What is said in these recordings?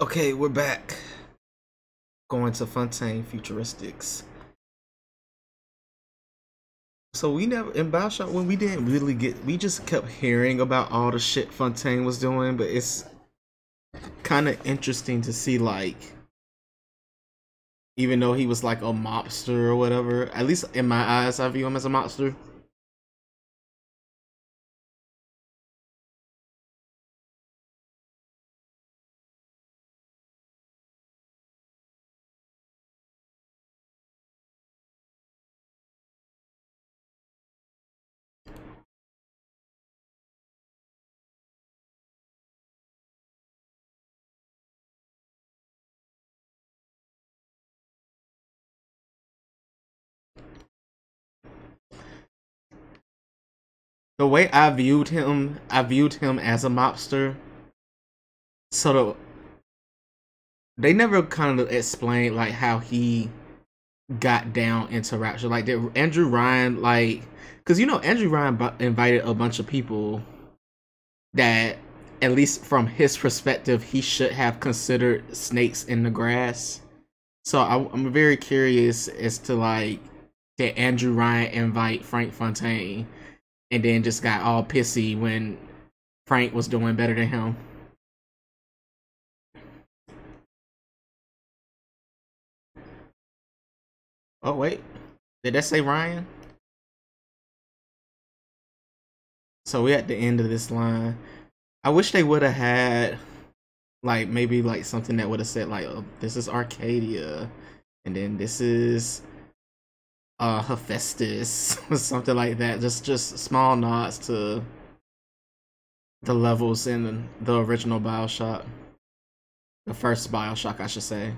Okay, we're back. Going to Fontaine Futuristics. So we never in Bioshock when we didn't really get we just kept hearing about all the shit Fontaine was doing, but it's kind of interesting to see like even though he was like a mobster or whatever, at least in my eyes I view him as a mobster. The way I viewed him, I viewed him as a mobster. So of, they never kind of explained like how he got down into Rapture. Like did Andrew Ryan like, because you know Andrew Ryan invited a bunch of people that, at least from his perspective, he should have considered snakes in the grass. So I, I'm very curious as to like, did Andrew Ryan invite Frank Fontaine? And then just got all pissy when Frank was doing better than him. Oh wait, did that say Ryan? So we at the end of this line. I wish they would have had like maybe like something that would have said like oh, this is Arcadia and then this is uh Hephaestus or something like that. Just just small nods to the levels in the original Bioshock. The first Bioshock, I should say.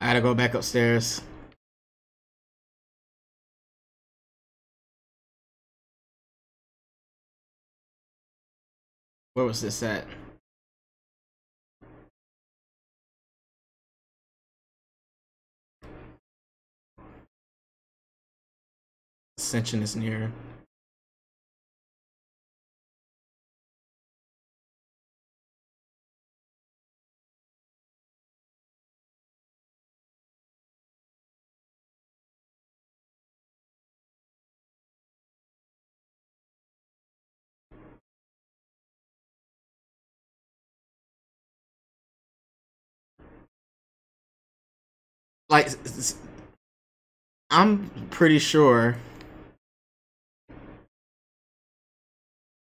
I gotta go back upstairs. Where was this at? Ascension is near. Like I'm pretty sure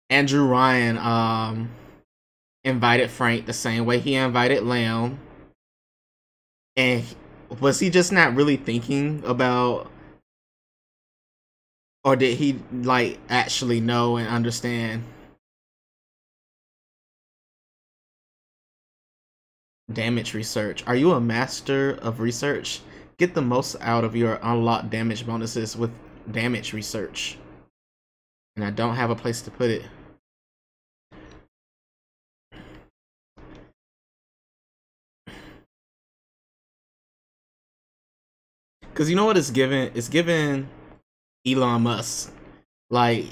Andrew Ryan um invited Frank the same way he invited Lamb. And was he just not really thinking about or did he like actually know and understand Damage research. Are you a master of research? Get the most out of your unlocked damage bonuses with damage research. And I don't have a place to put it. Cause you know what it's given? It's given Elon Musk like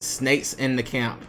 snakes in the camp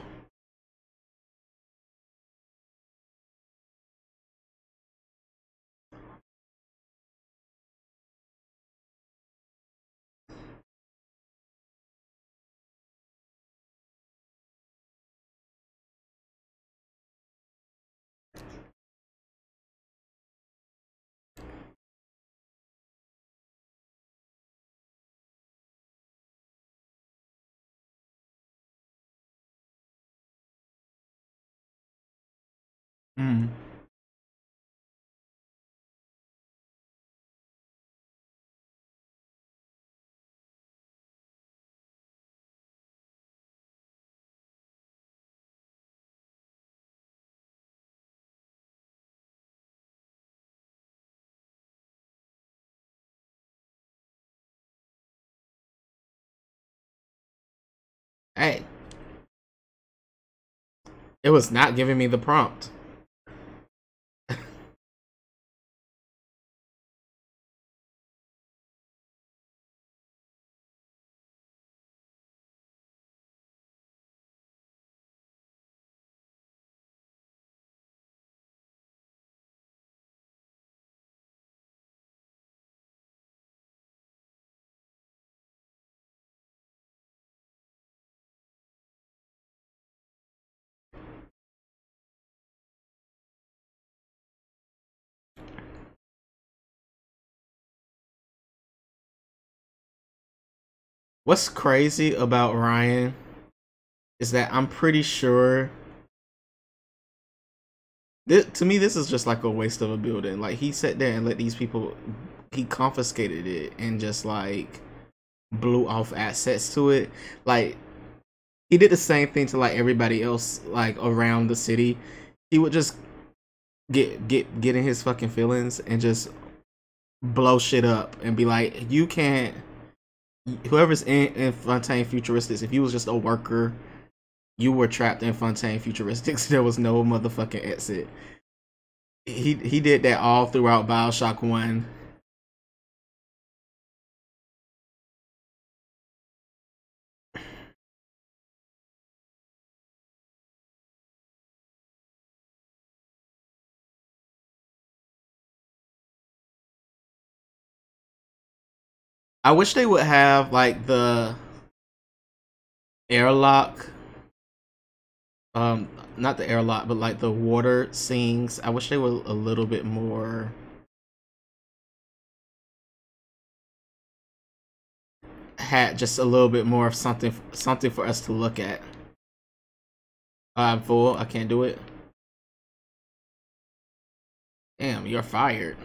Hey. It was not giving me the prompt. What's crazy about Ryan is that I'm pretty sure this, to me this is just like a waste of a building. Like he sat there and let these people he confiscated it and just like blew off assets to it. Like he did the same thing to like everybody else like around the city. He would just get get get in his fucking feelings and just blow shit up and be like, you can't whoever's in, in Fontaine Futuristics, if you was just a worker, you were trapped in Fontaine Futuristics. There was no motherfucking exit. He he did that all throughout Bioshock One. I wish they would have like the airlock. Um, not the airlock, but like the water scenes. I wish they were a little bit more. Had just a little bit more of something, something for us to look at. I'm full. I can't do it. Damn, you're fired.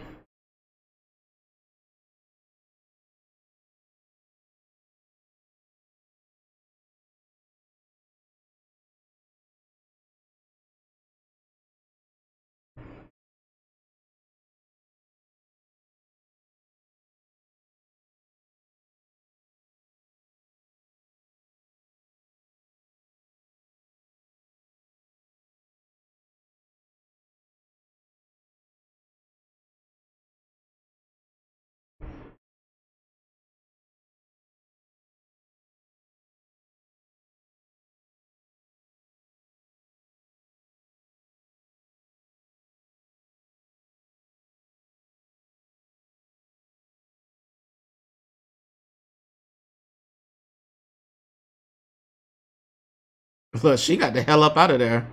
Look, she got the hell up out of there.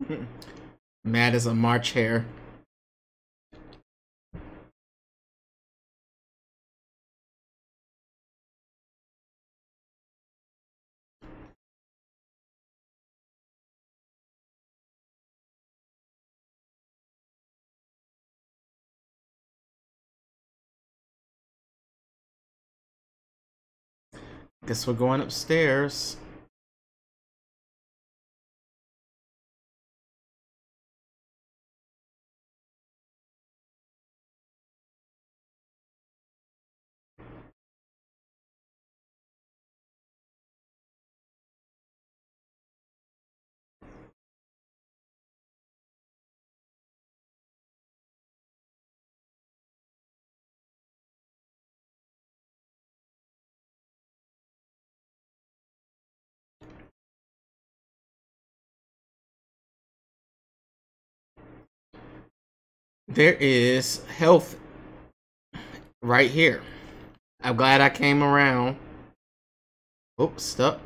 Mad as a March hare. Guess we're going upstairs. There is health right here. I'm glad I came around. Oops, stuck.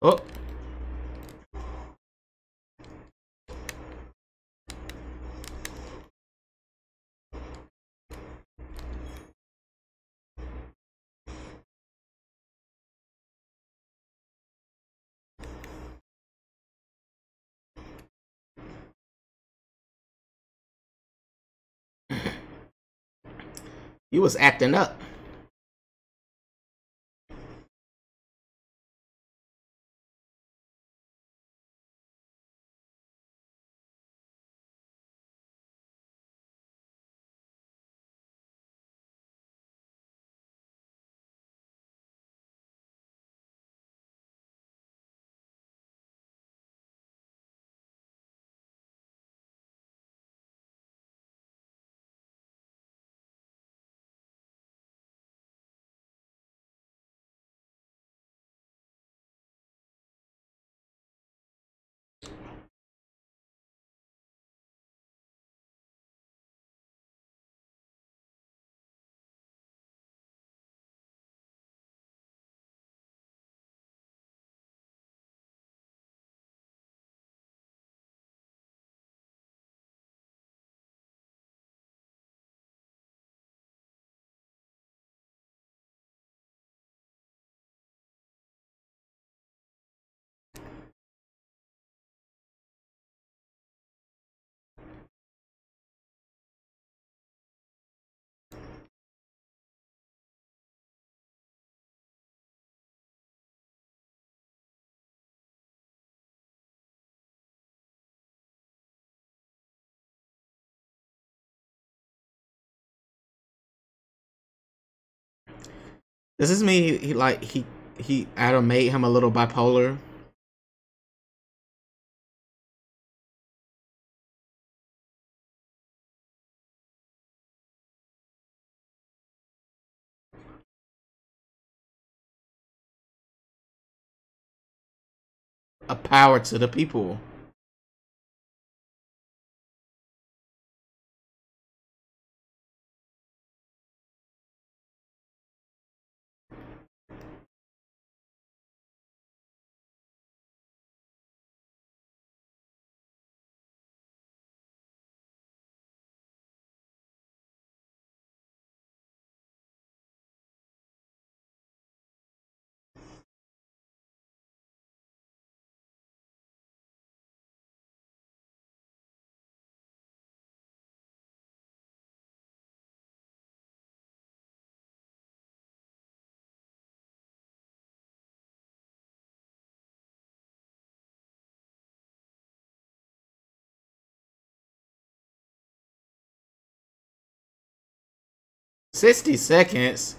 Oh. he was acting up. This is me. He like he he Adam made him a little bipolar. A power to the people. 60 seconds?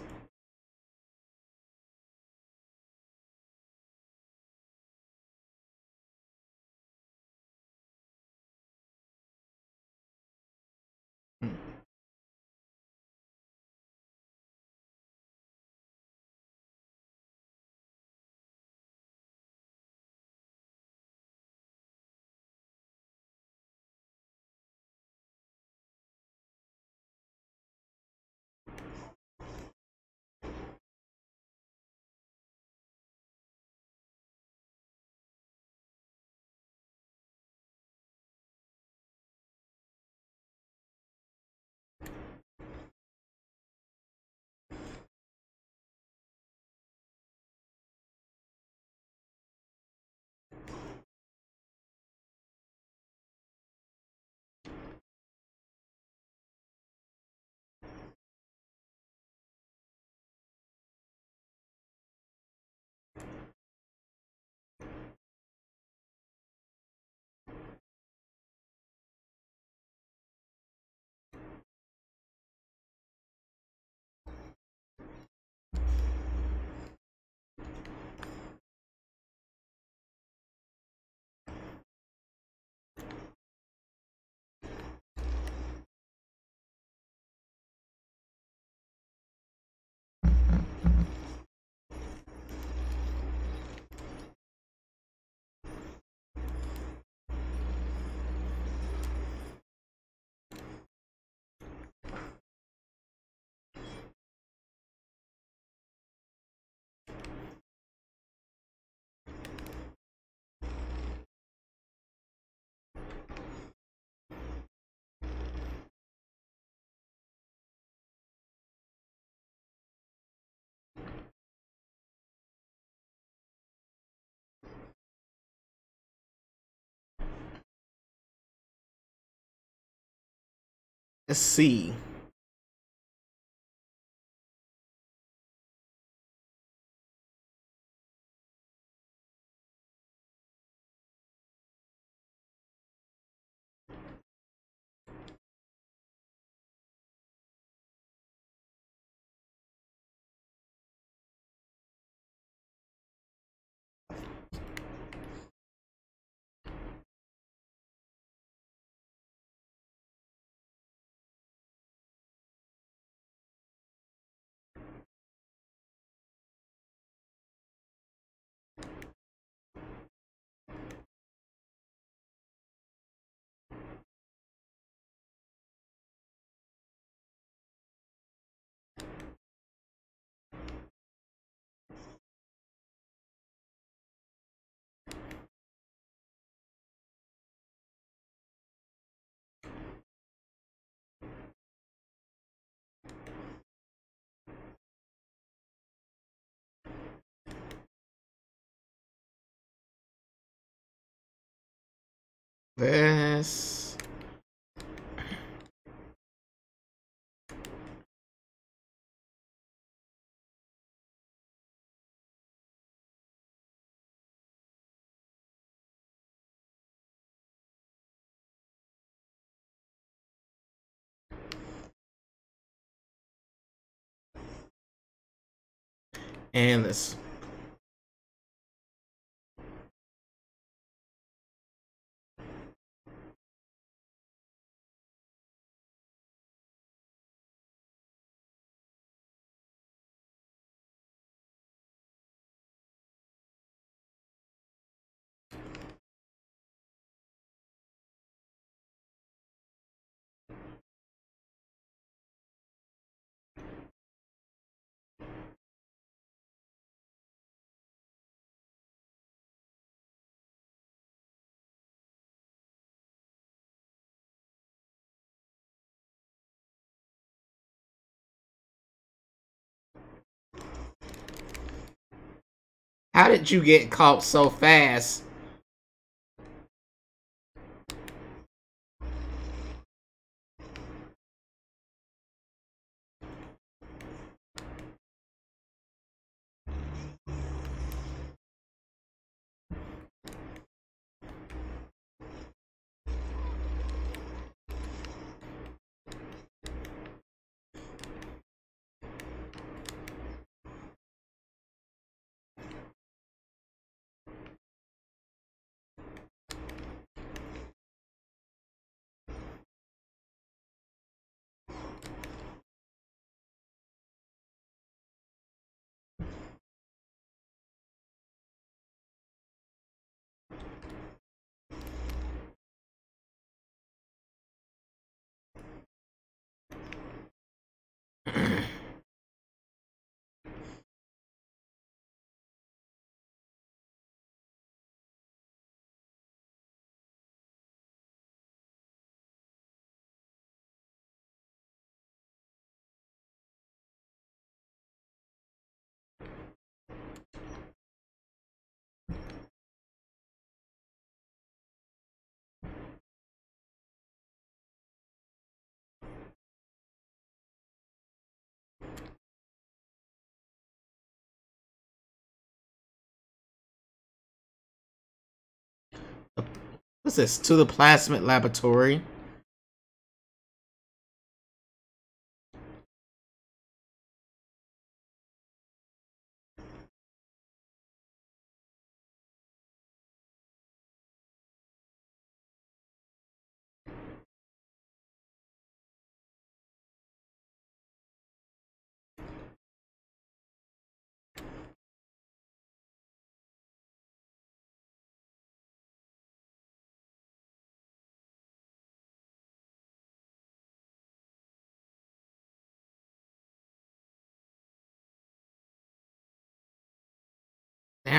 Let's see. This. And this. How did you get caught so fast? What's this? To the plasmid laboratory.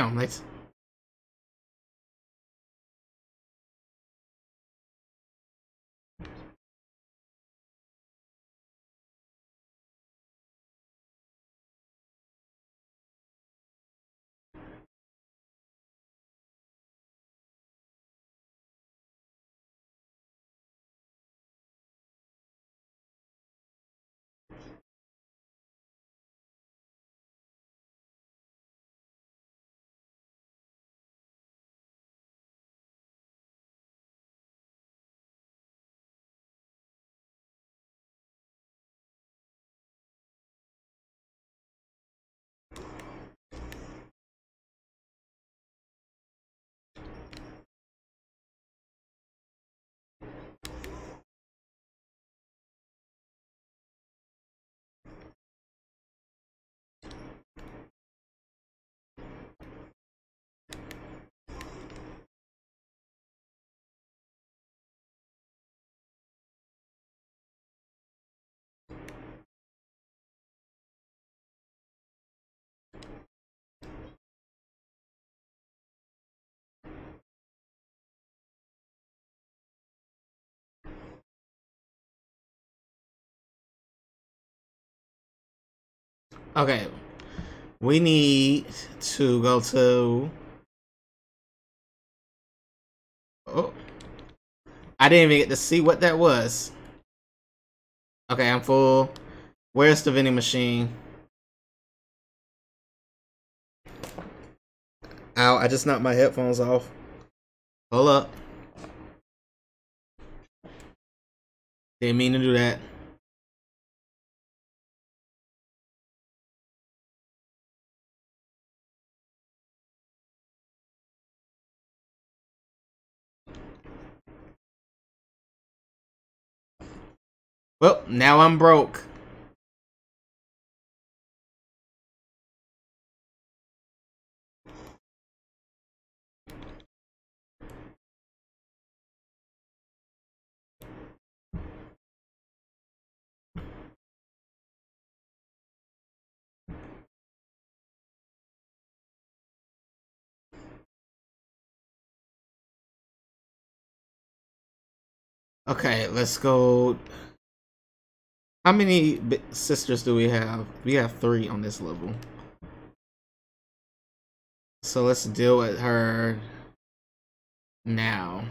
Damn, that's Okay. We need to go to... Oh. I didn't even get to see what that was. Okay, I'm full. Where's the vending machine? Ow, I just knocked my headphones off. Hold up. Didn't mean to do that. Well, now I'm broke. Okay, let's go how many sisters do we have? We have three on this level. So let's deal with her now.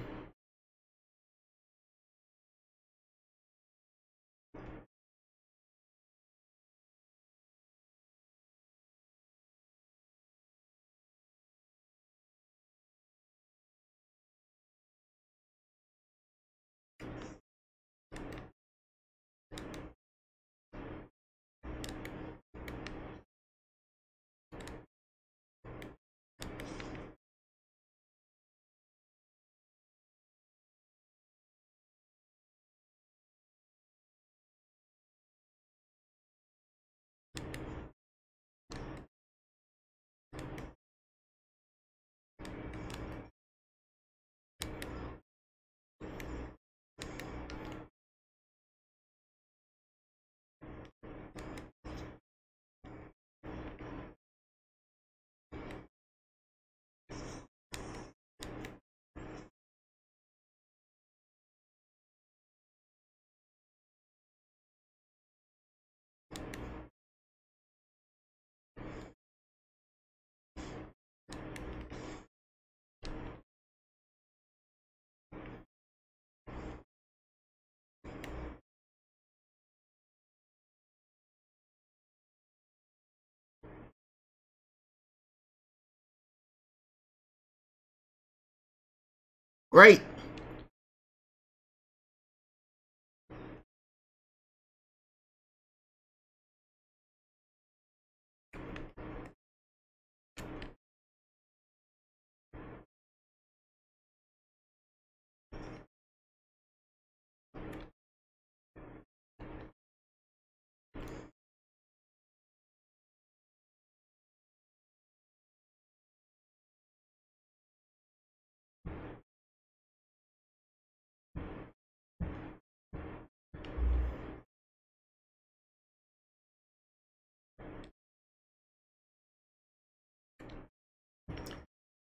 Great.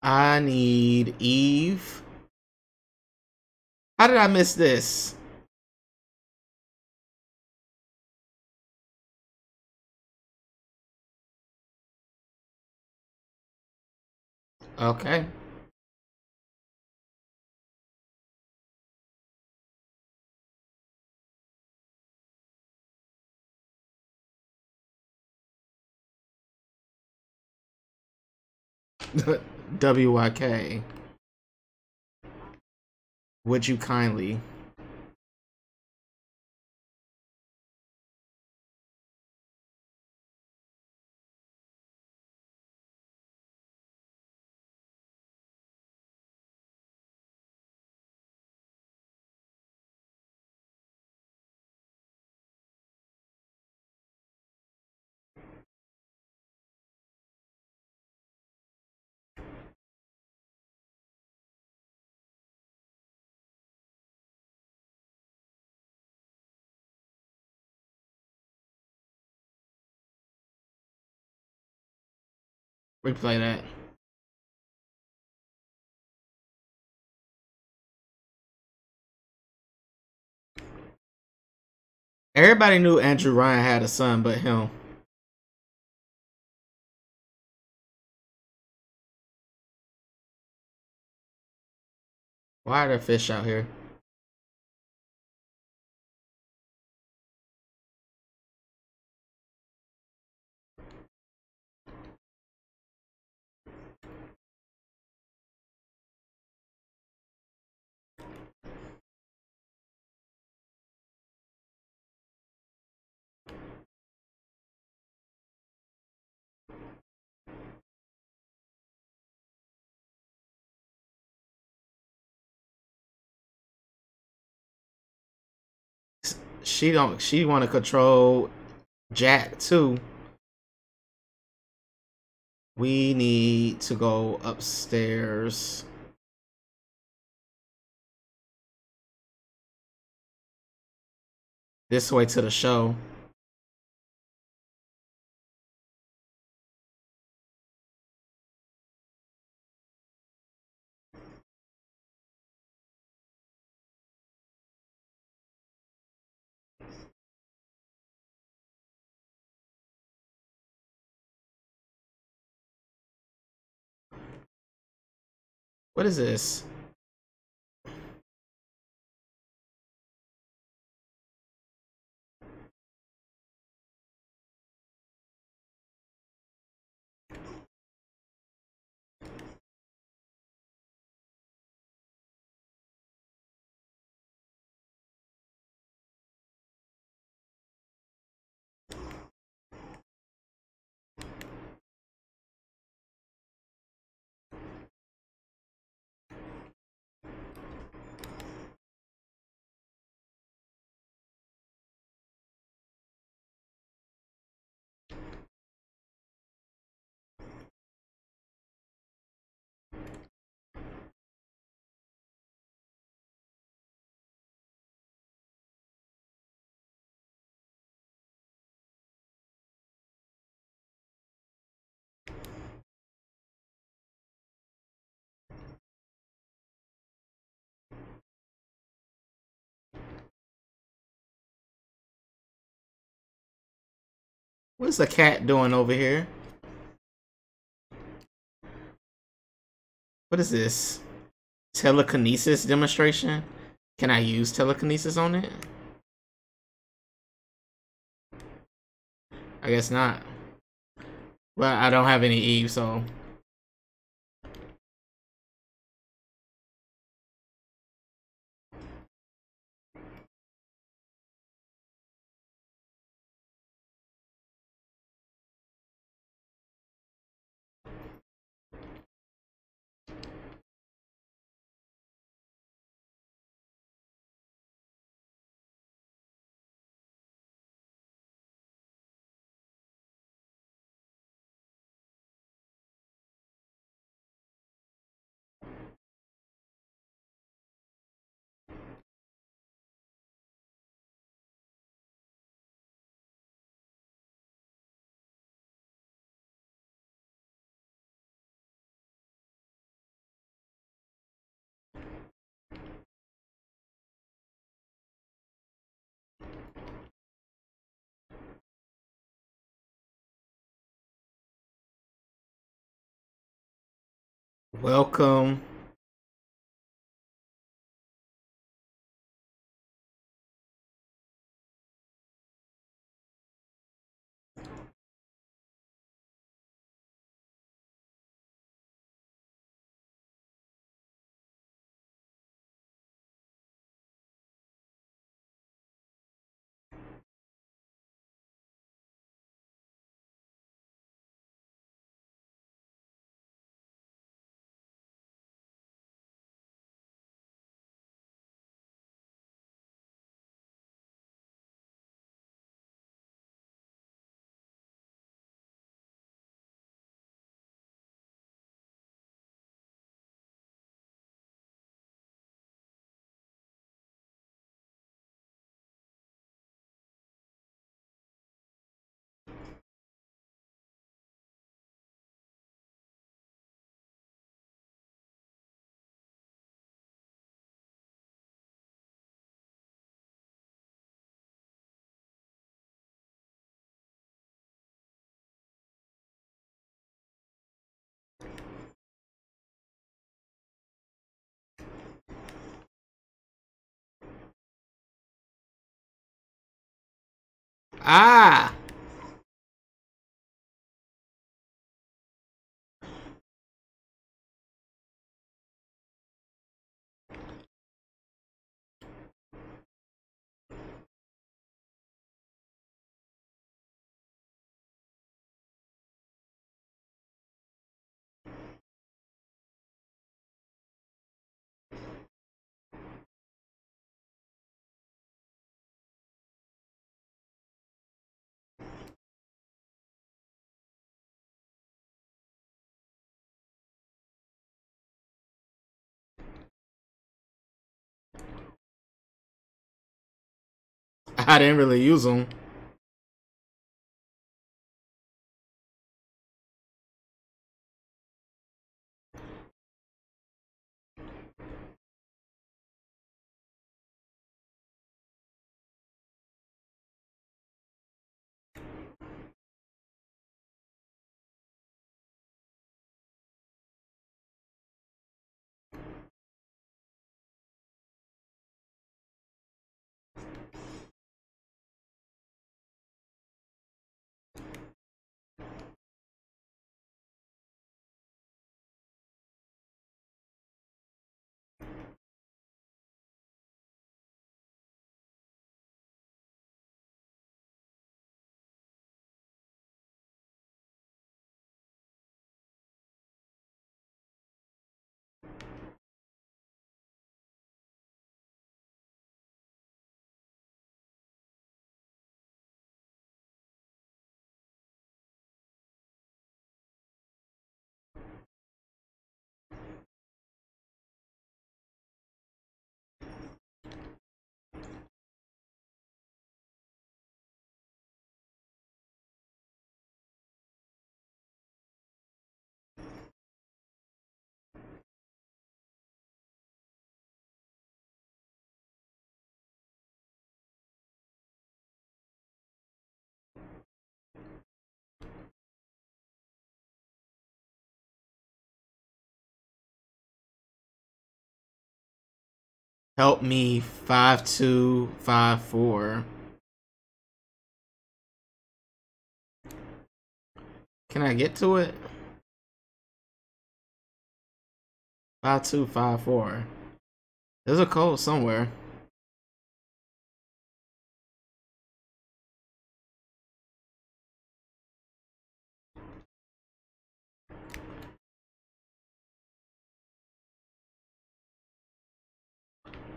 I need Eve. How did I miss this? Okay. WYK. Would you kindly? Replay that. Everybody knew Andrew Ryan had a son, but him. Why are there fish out here? She don't she want to control Jack too. We need to go upstairs. This way to the show. What is this? What's the cat doing over here? What is this? Telekinesis demonstration? Can I use telekinesis on it? I guess not. Well, I don't have any Eve, so Welcome. Ah! I didn't really use them. Help me 5254. Can I get to it? 5254. There's a code somewhere.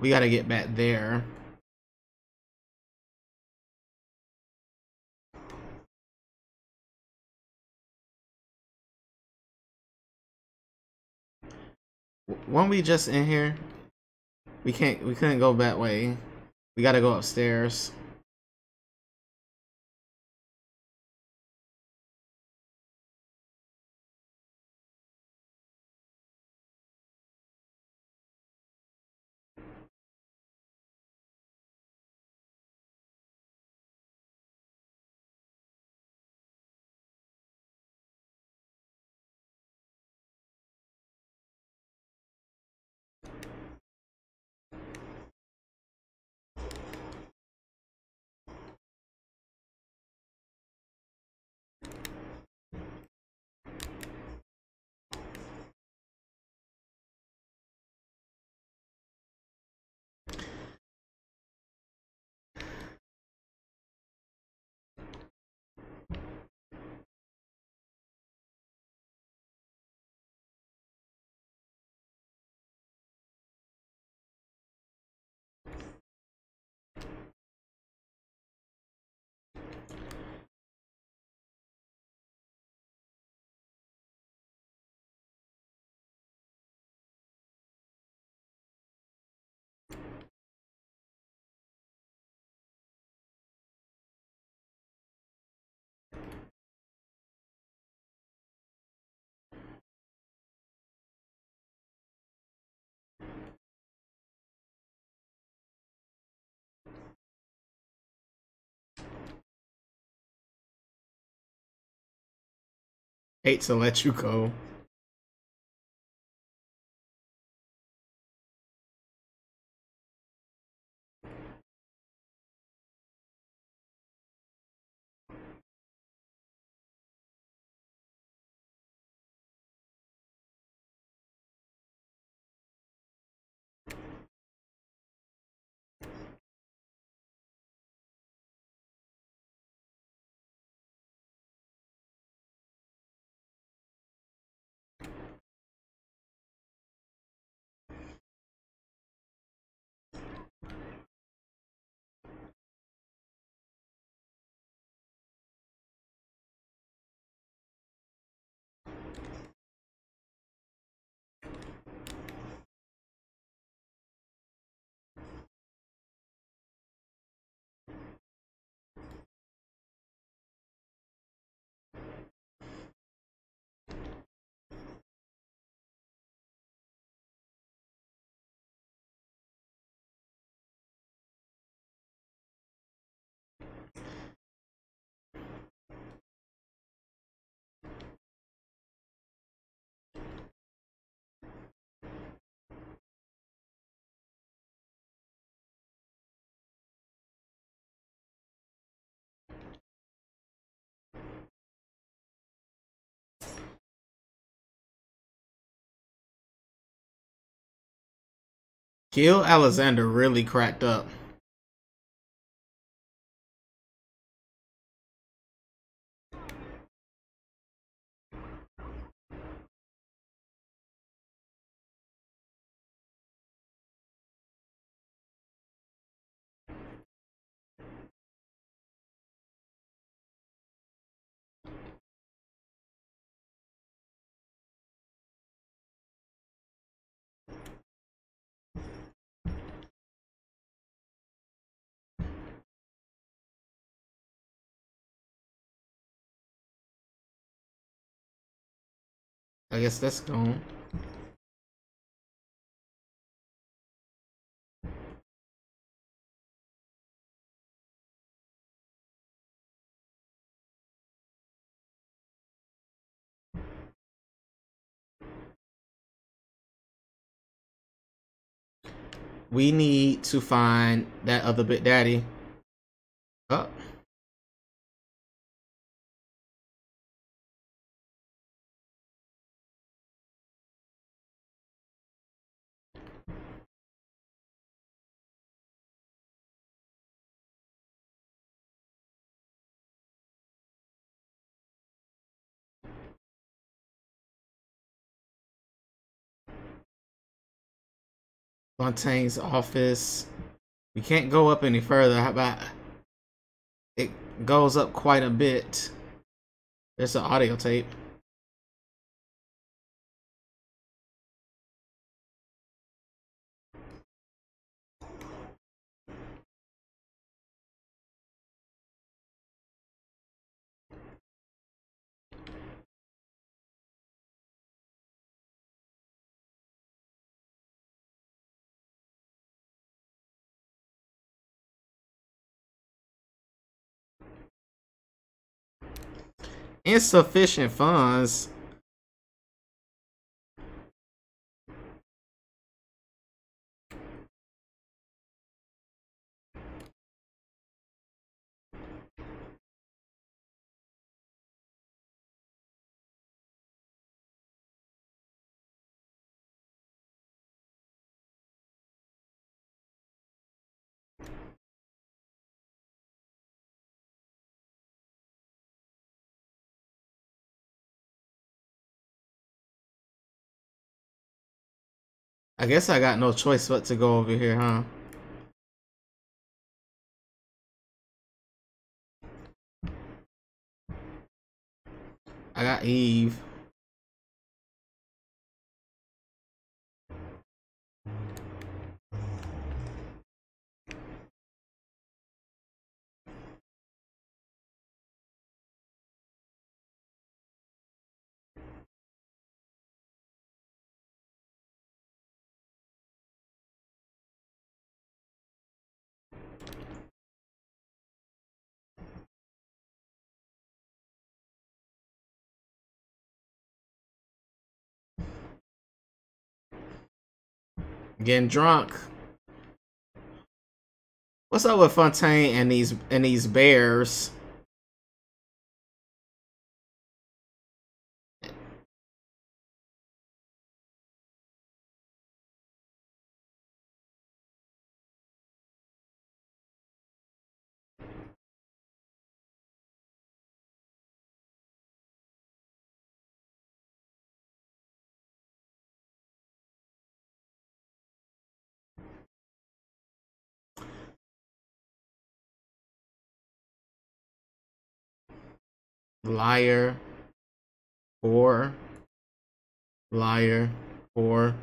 We gotta get back there. Weren't we just in here? We can't, we couldn't go that way. We gotta go upstairs. Hate to let you go. Gil Alexander really cracked up. I guess that's gone. We need to find that other Big Daddy. Fontaine's office. We can't go up any further. How about it goes up quite a bit. There's an audio tape. Insufficient funds I guess I got no choice but to go over here, huh? I got Eve. Getting drunk. What's up with Fontaine and these and these bears? Liar, or liar, or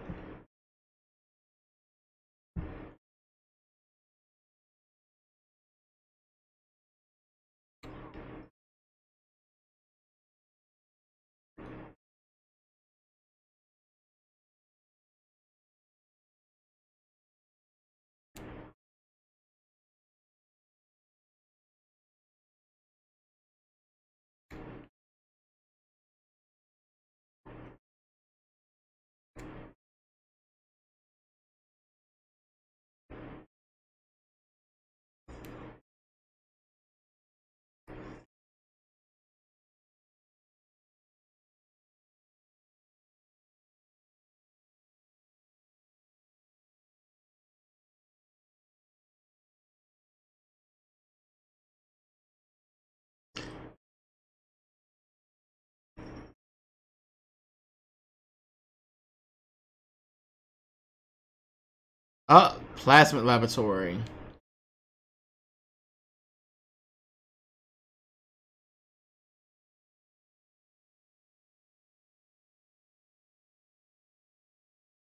Uh, plasmid laboratory.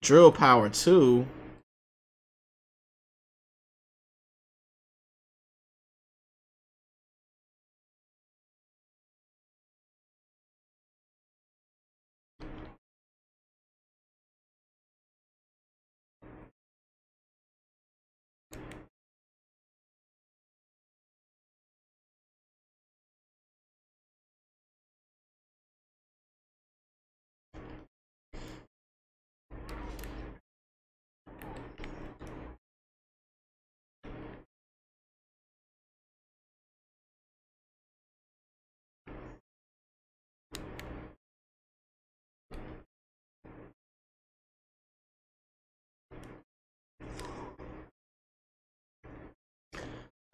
Drill power 2.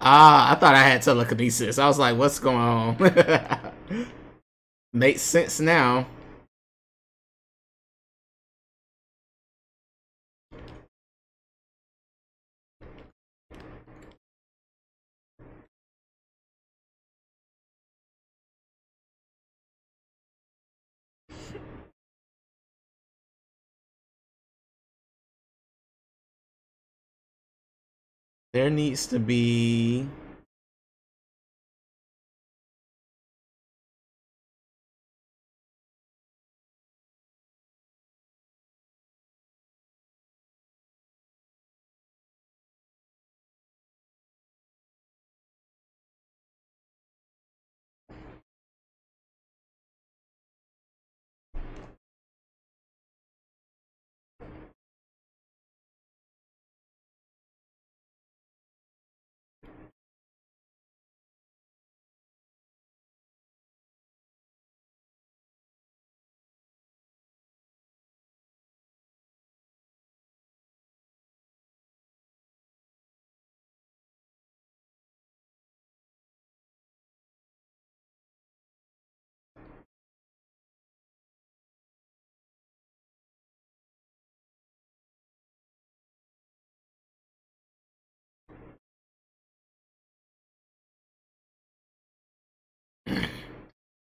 Ah, I thought I had telekinesis. I was like, what's going on? Makes sense now. There needs to be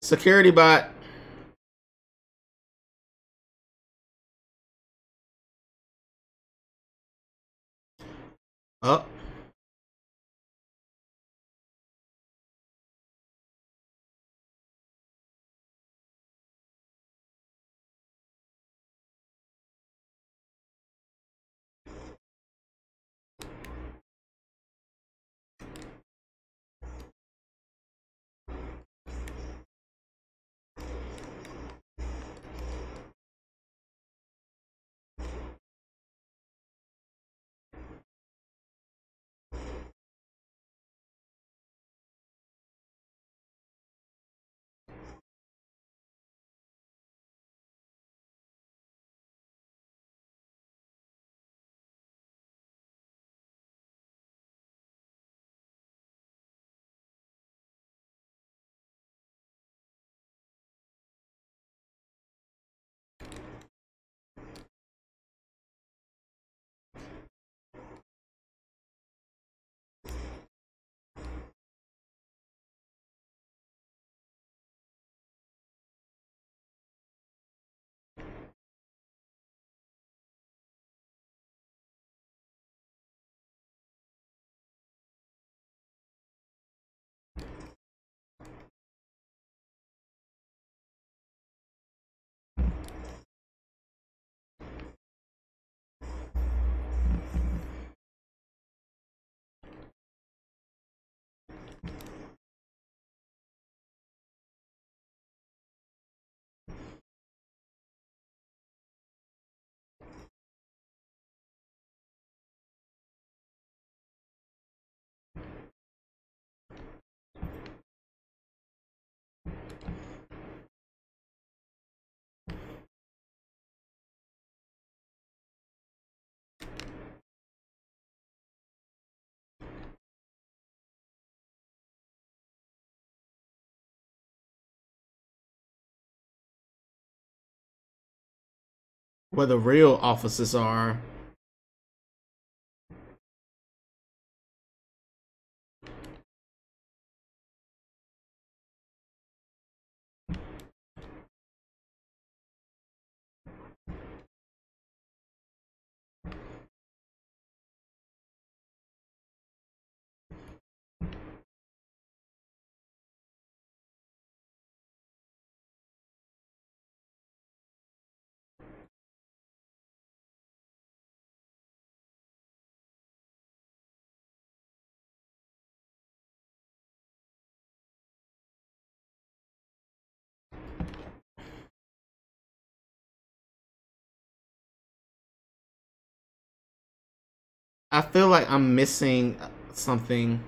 Security bot. Up. Where the real offices are. I feel like I'm missing something.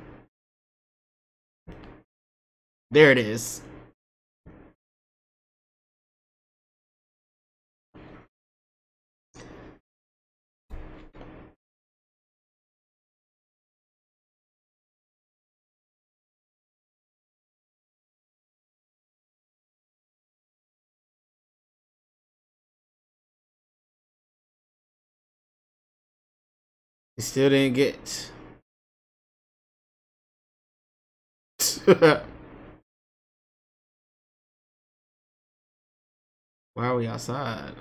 There it is. You still didn't get. Why are we outside?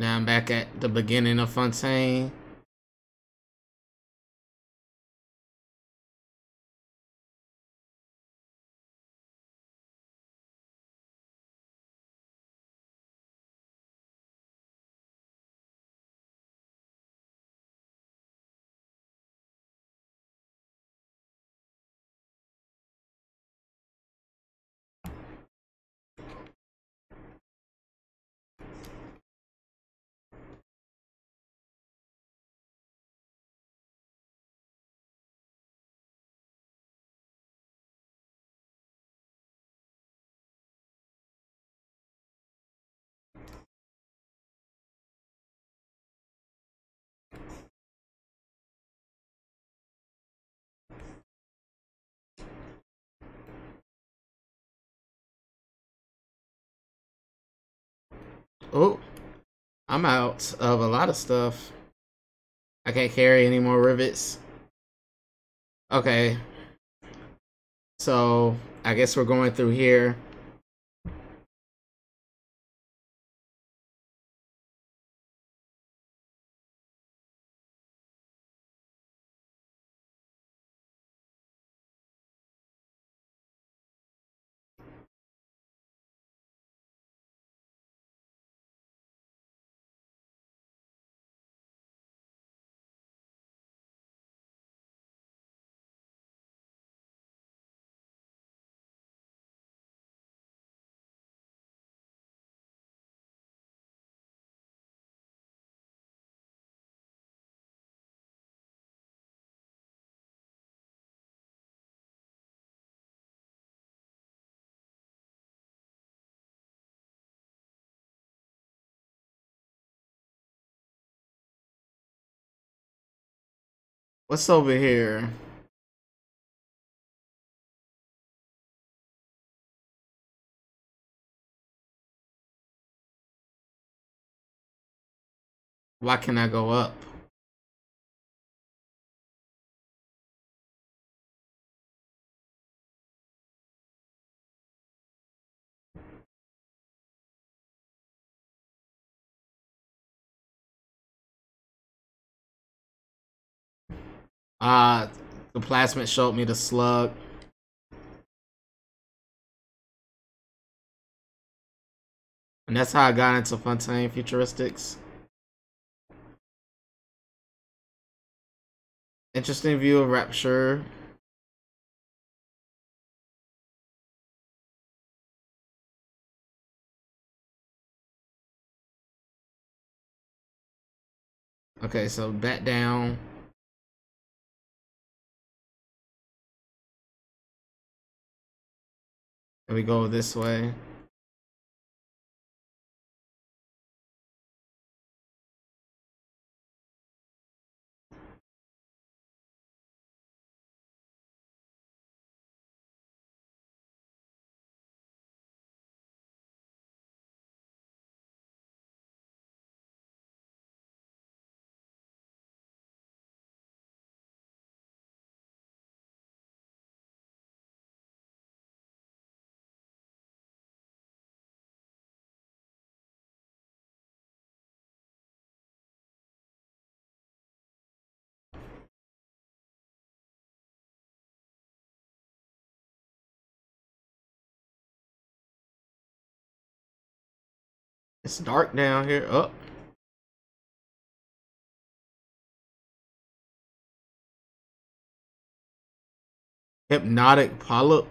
Now I'm back at the beginning of Fontaine. Oh, I'm out of a lot of stuff. I can't carry any more rivets. Okay. So, I guess we're going through here. What's over here? Why can I go up? Uh, the plasmid showed me the slug. And that's how I got into Fontaine Futuristics. Interesting view of Rapture. Okay, so back down. We go this way. It's dark down here. Up. Oh. Hypnotic polyp.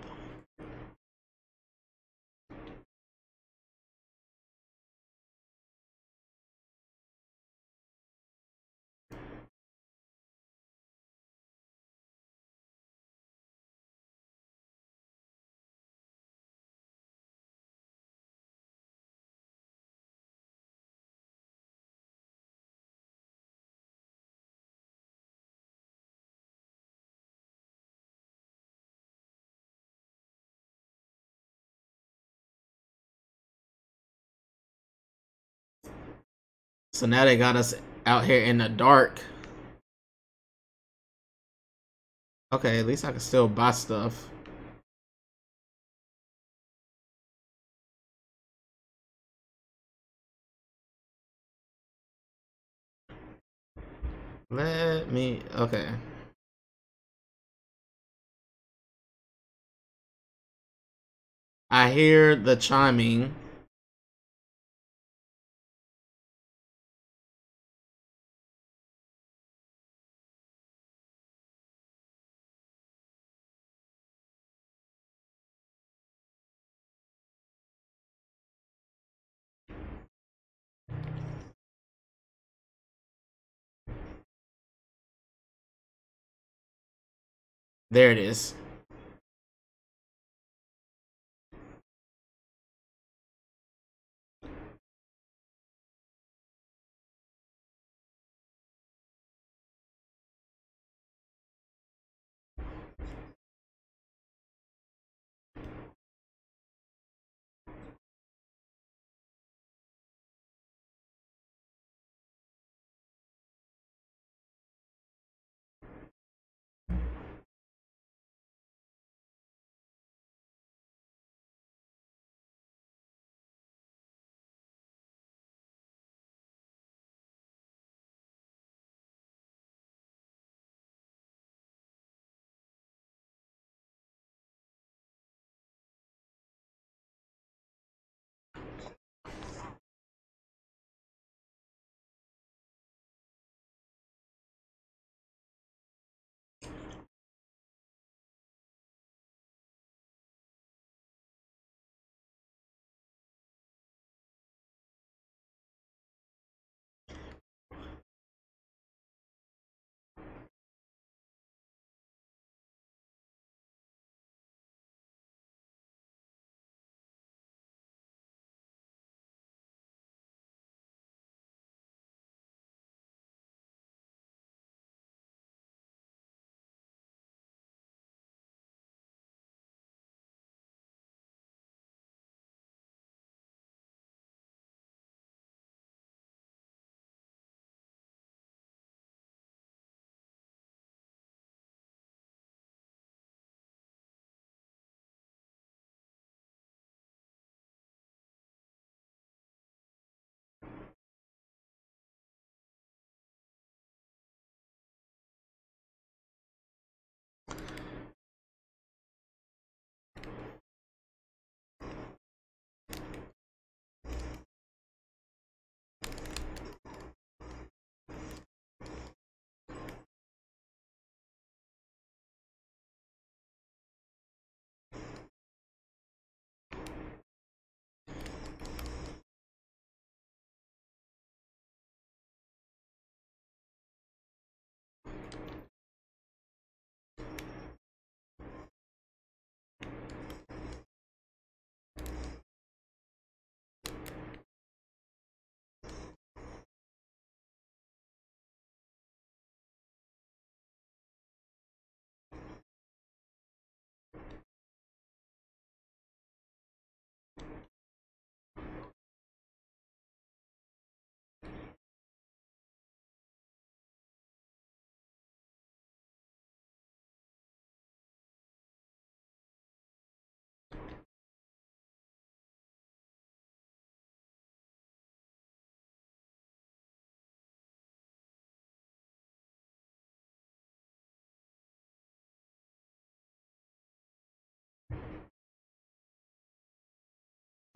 So now they got us out here in the dark. Okay, at least I can still buy stuff. Let me, okay. I hear the chiming. There it is.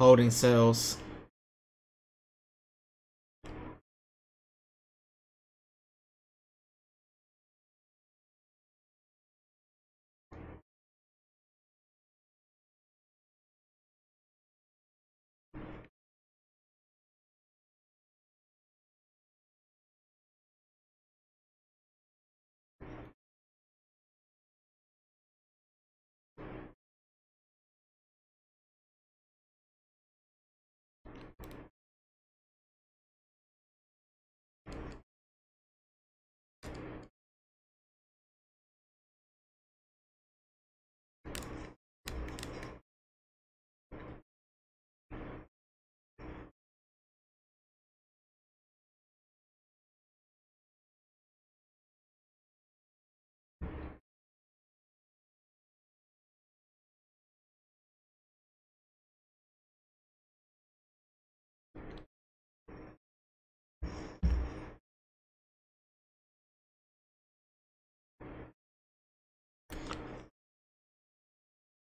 Holding cells.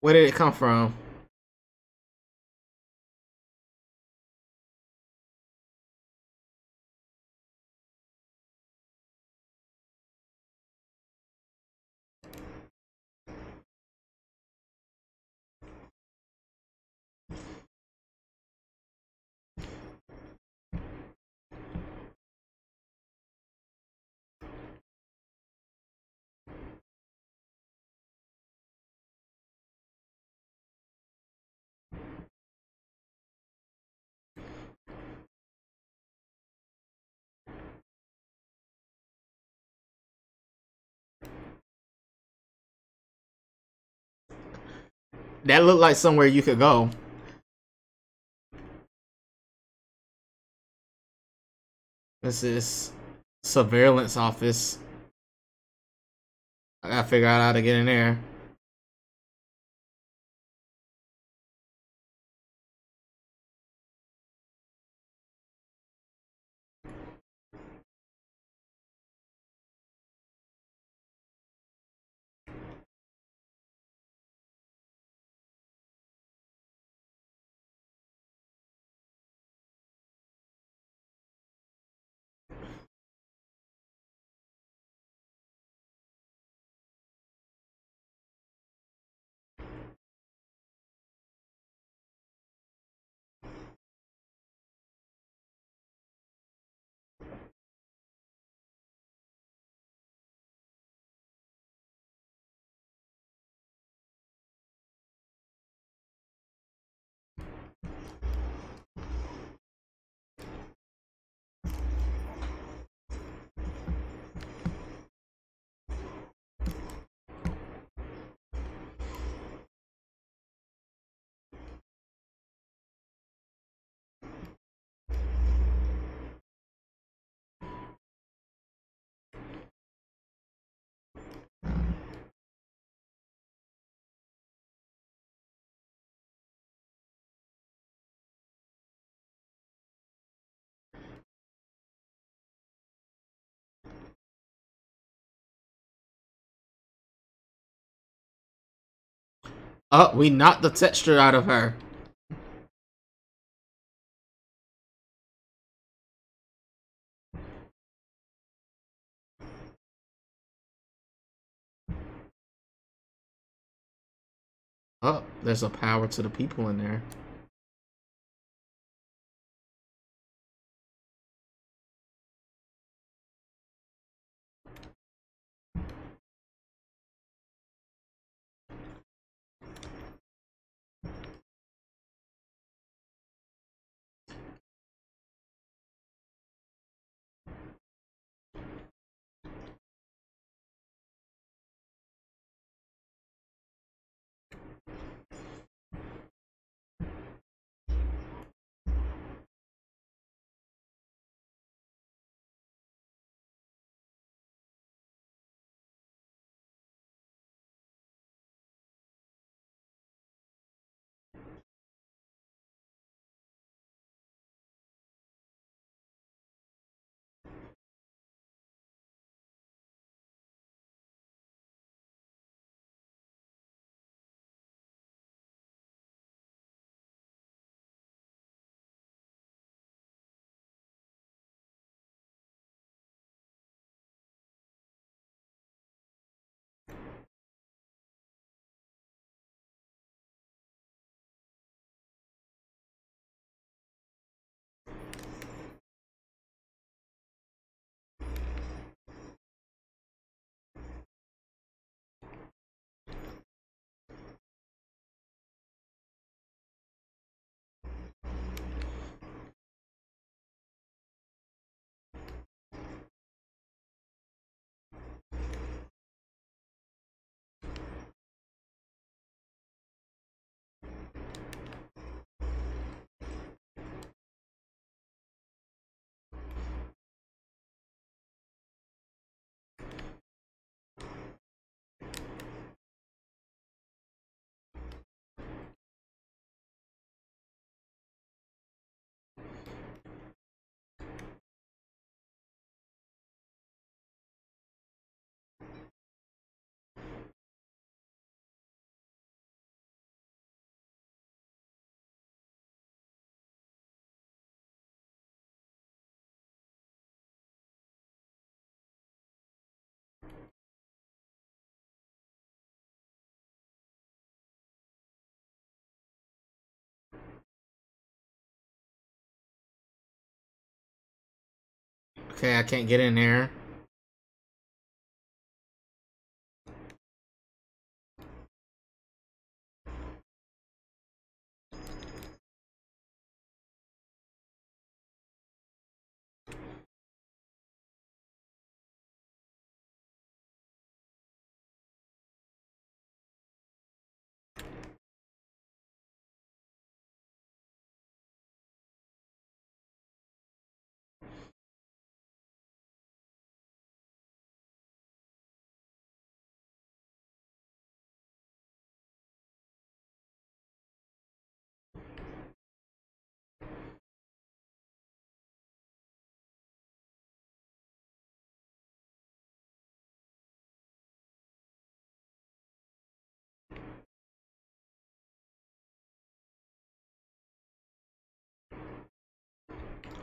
Where did it come from? That looked like somewhere you could go. This is surveillance office. I gotta figure out how to get in there. Oh, we knocked the texture out of her. Oh, there's a power to the people in there. Okay, I can't get in there.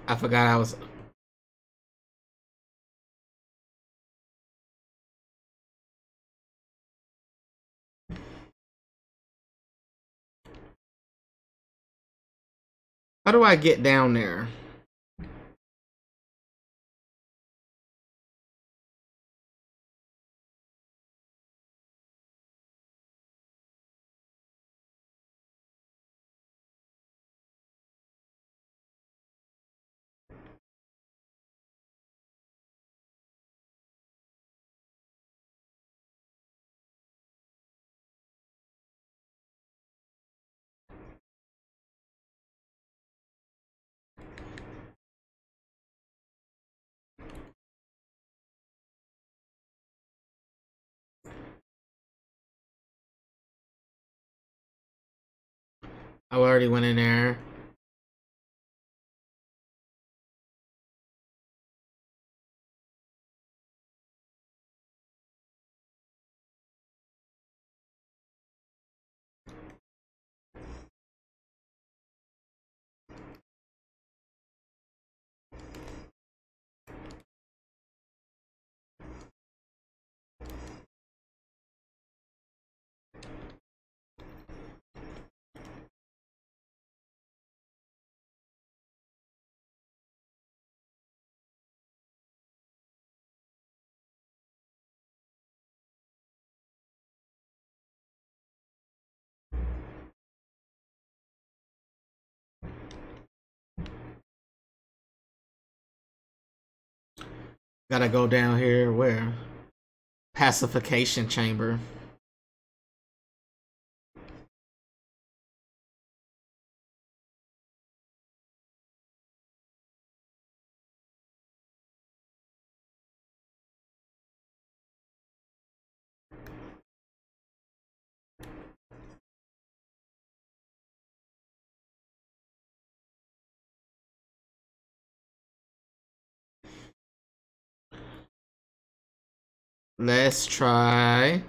I forgot I was. How do I get down there? I already went in there. Gotta go down here where? Pacification chamber. Let's try.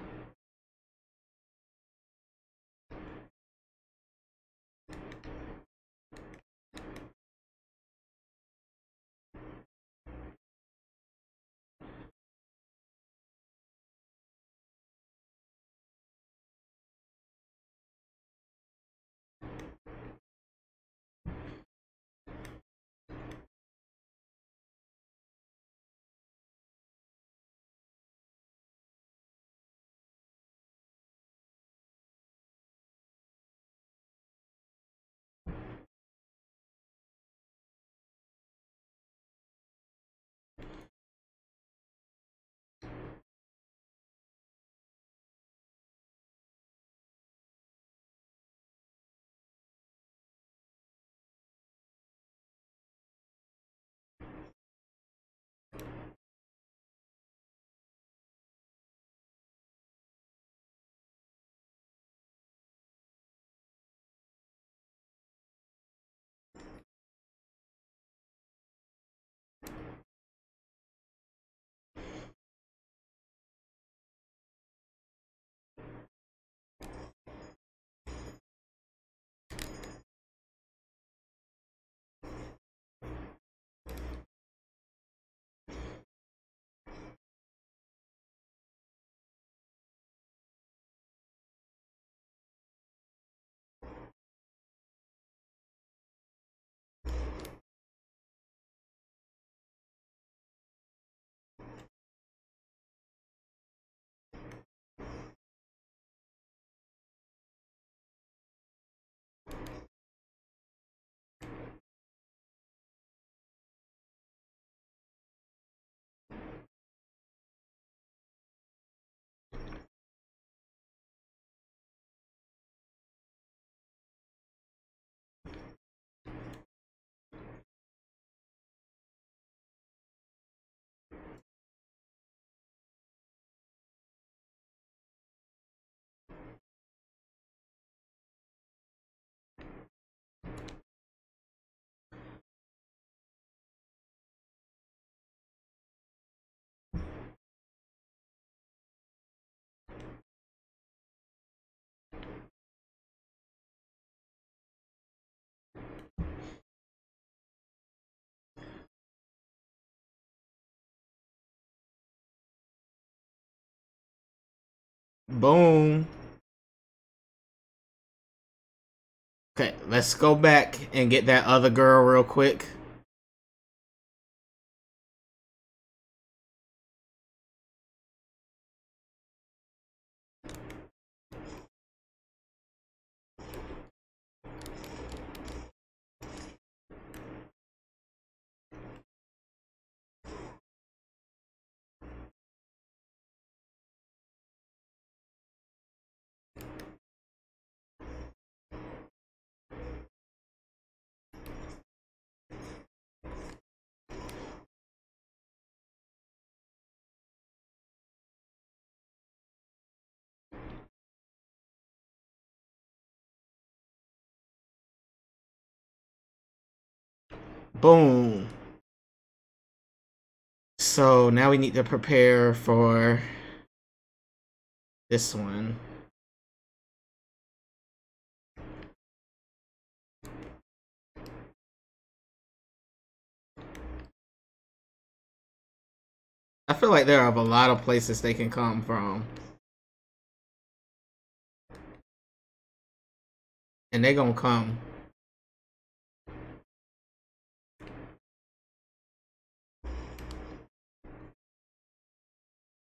Boom. Okay, let's go back and get that other girl real quick. Boom. So now we need to prepare for this one. I feel like there are a lot of places they can come from. And they're gonna come.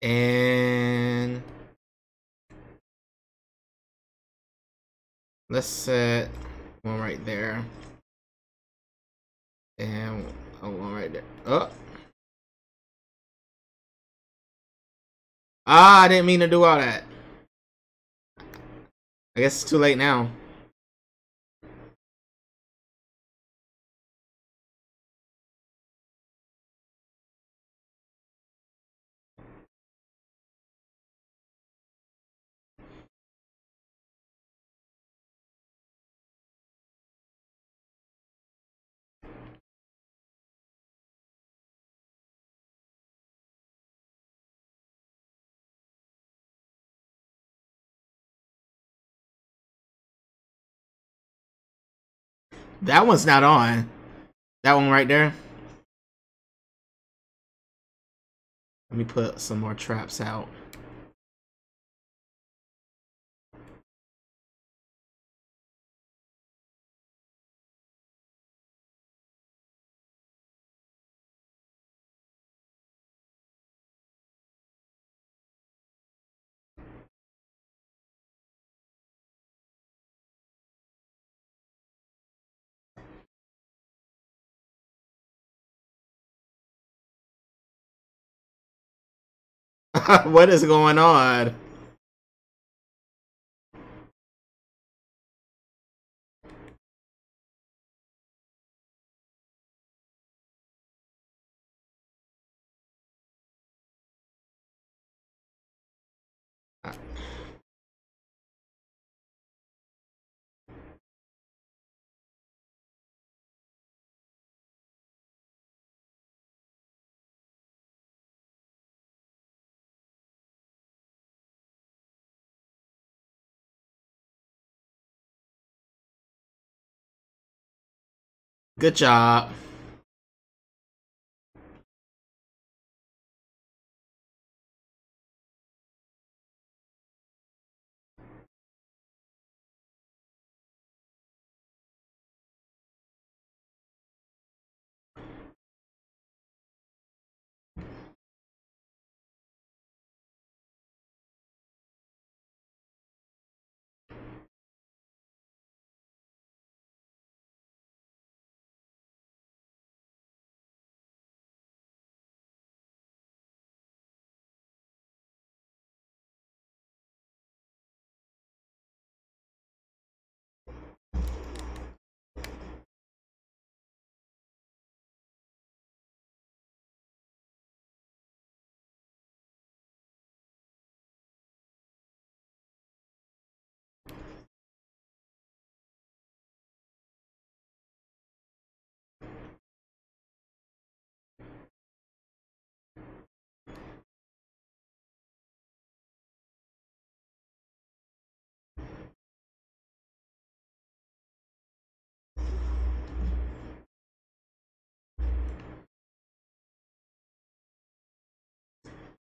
And let's set one right there. And one right there. Oh. Ah, I didn't mean to do all that. I guess it's too late now. That one's not on. That one right there. Let me put some more traps out. what is going on? Good job.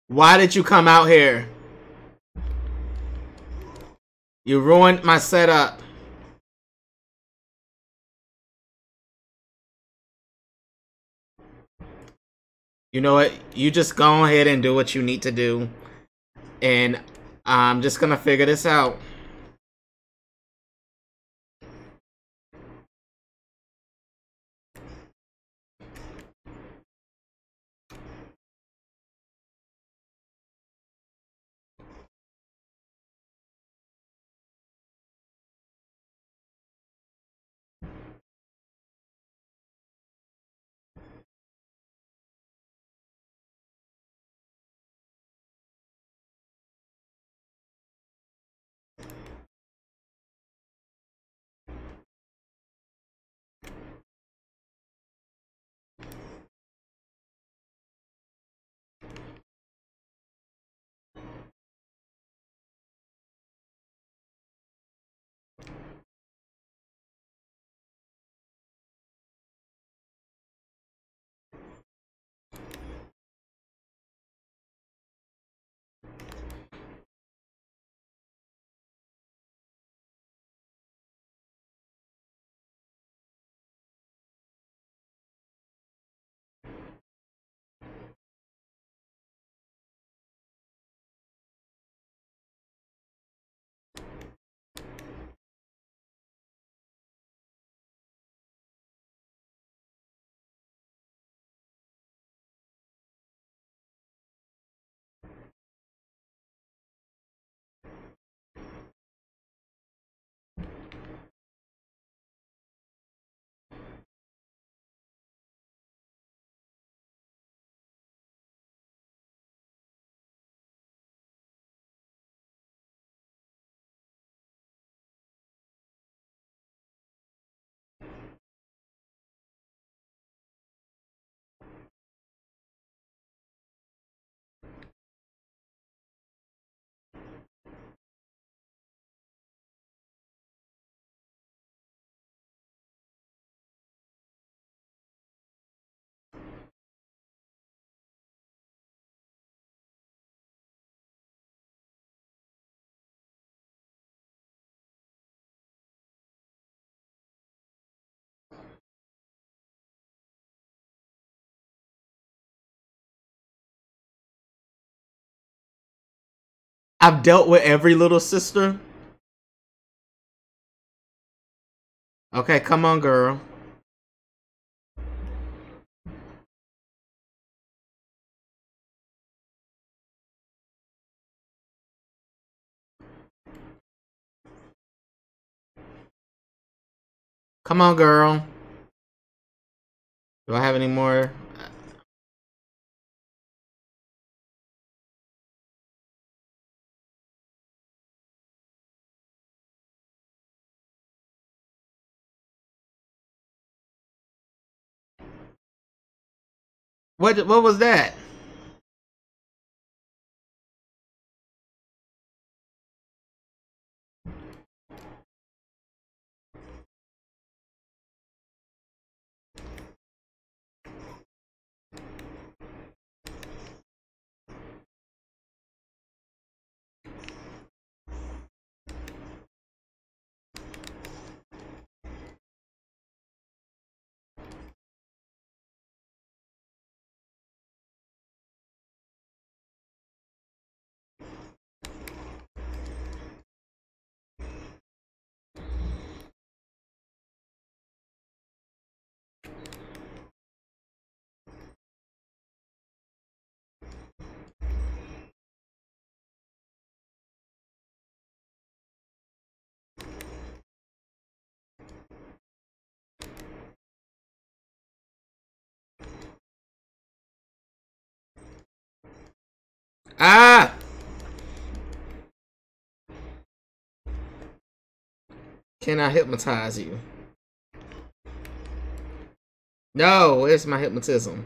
Why did you come out here? You ruined my setup. You know what? You just go ahead and do what you need to do. And I'm just gonna figure this out. I've dealt with every little sister. Okay, come on, girl. Come on, girl. Do I have any more? What what was that? Ah! Can I hypnotize you? No, it's my hypnotism.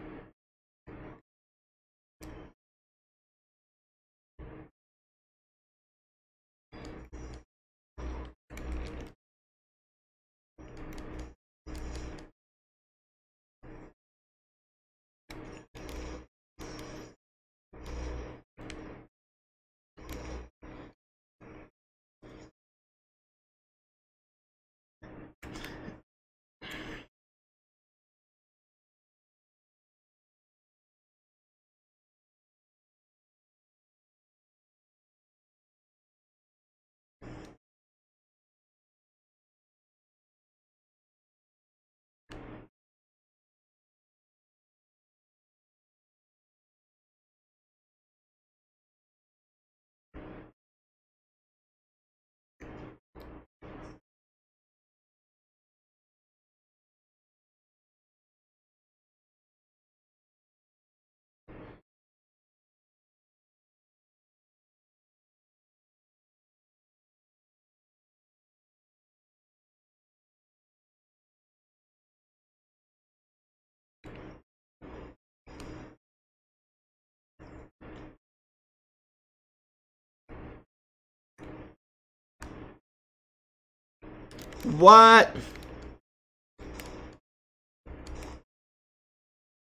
What?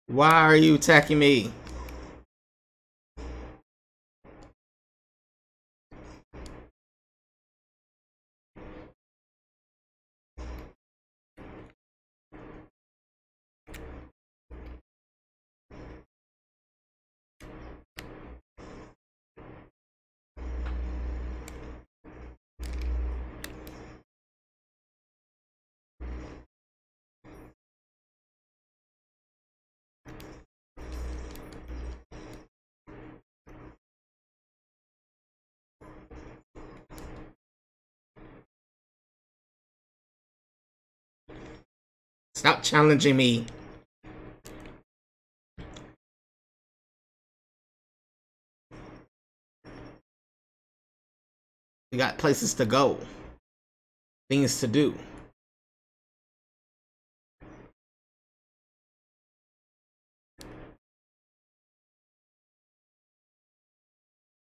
Why are you attacking me? Stop challenging me. We got places to go. Things to do.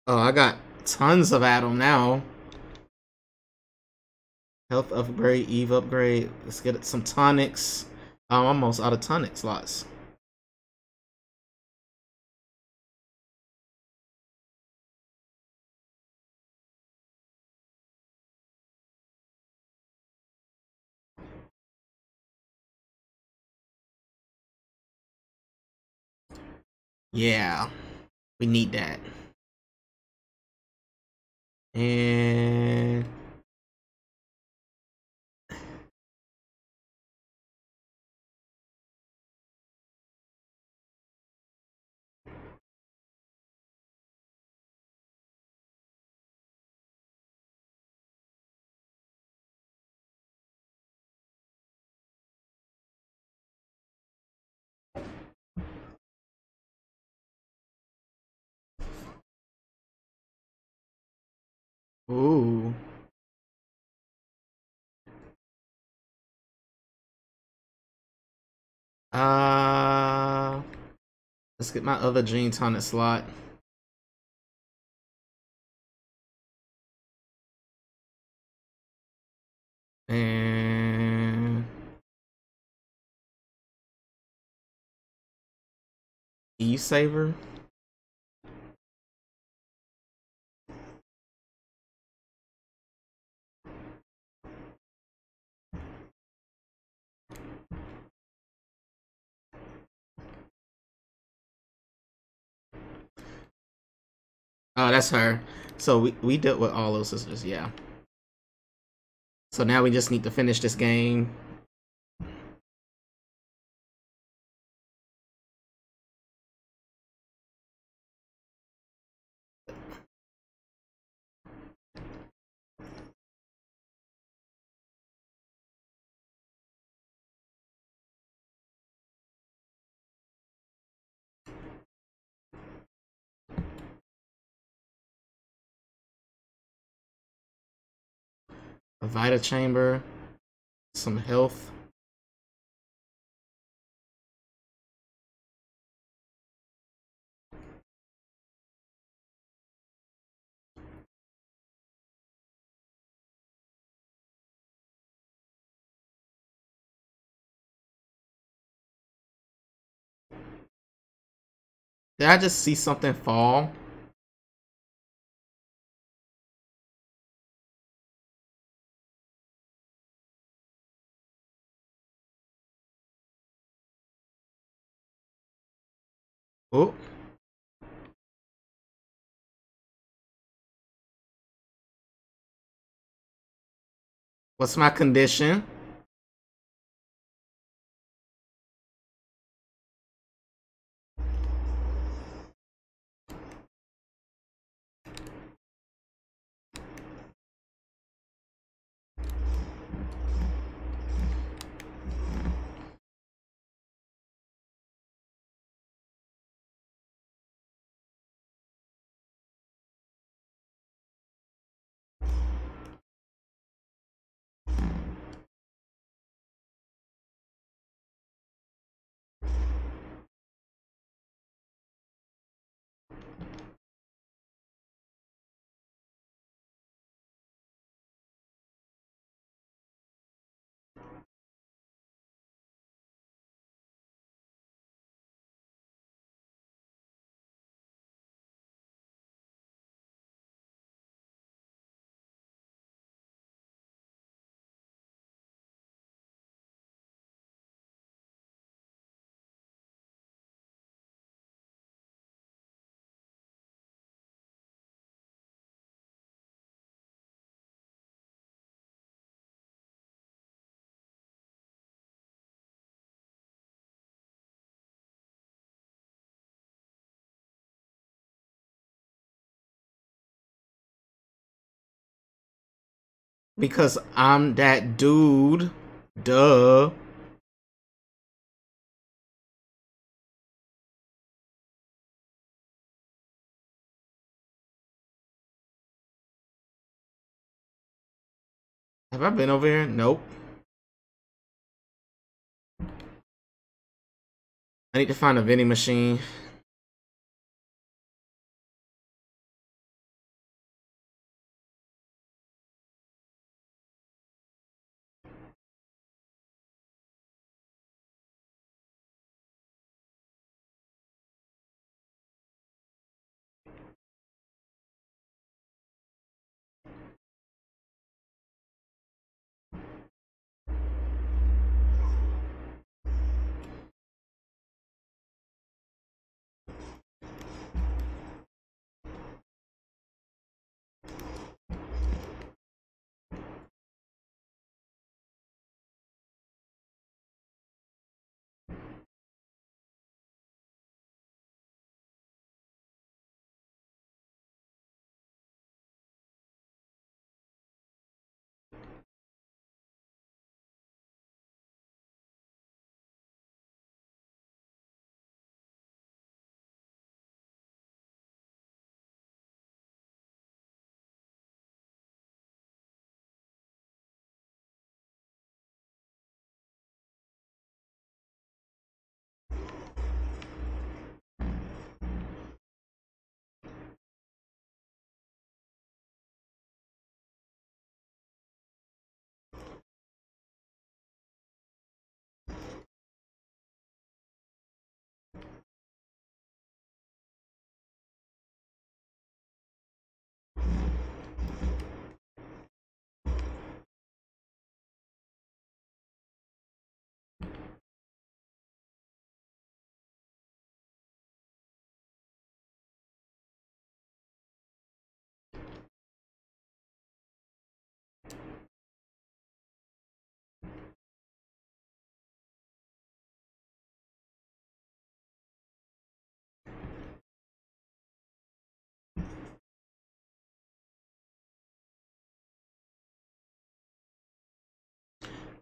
Oh, I got tons of Adam now. Health upgrade, Eve upgrade. Let's get some tonics. I'm almost out of tonic slots. Yeah, we need that. And Ooh. Uh, let's get my other Gene Tonic slot. And E-Saver. Oh, that's her. So we, we dealt with all those sisters, yeah. So now we just need to finish this game. A Vita Chamber, some health. Did I just see something fall? Oh. What's my condition? Because I'm that dude. Duh. Have I been over here? Nope. I need to find a vending machine.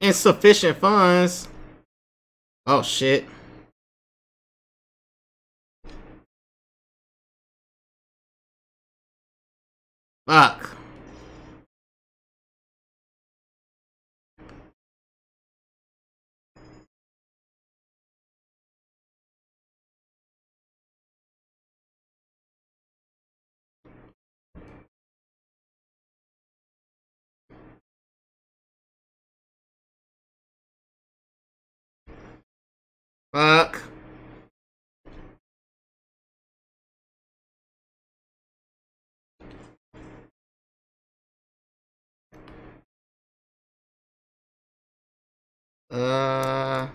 Insufficient funds. Oh shit. Fuck. Fuck. Uh...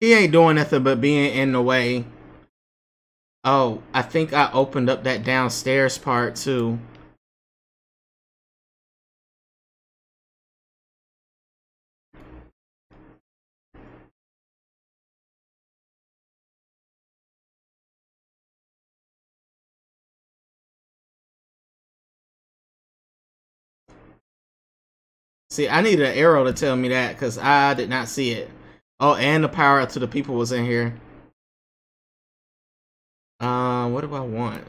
He ain't doing nothing but being in the way. Oh, I think I opened up that downstairs part too. See, I need an arrow to tell me that because I did not see it. Oh, and the power to the people was in here. Uh, what do I want?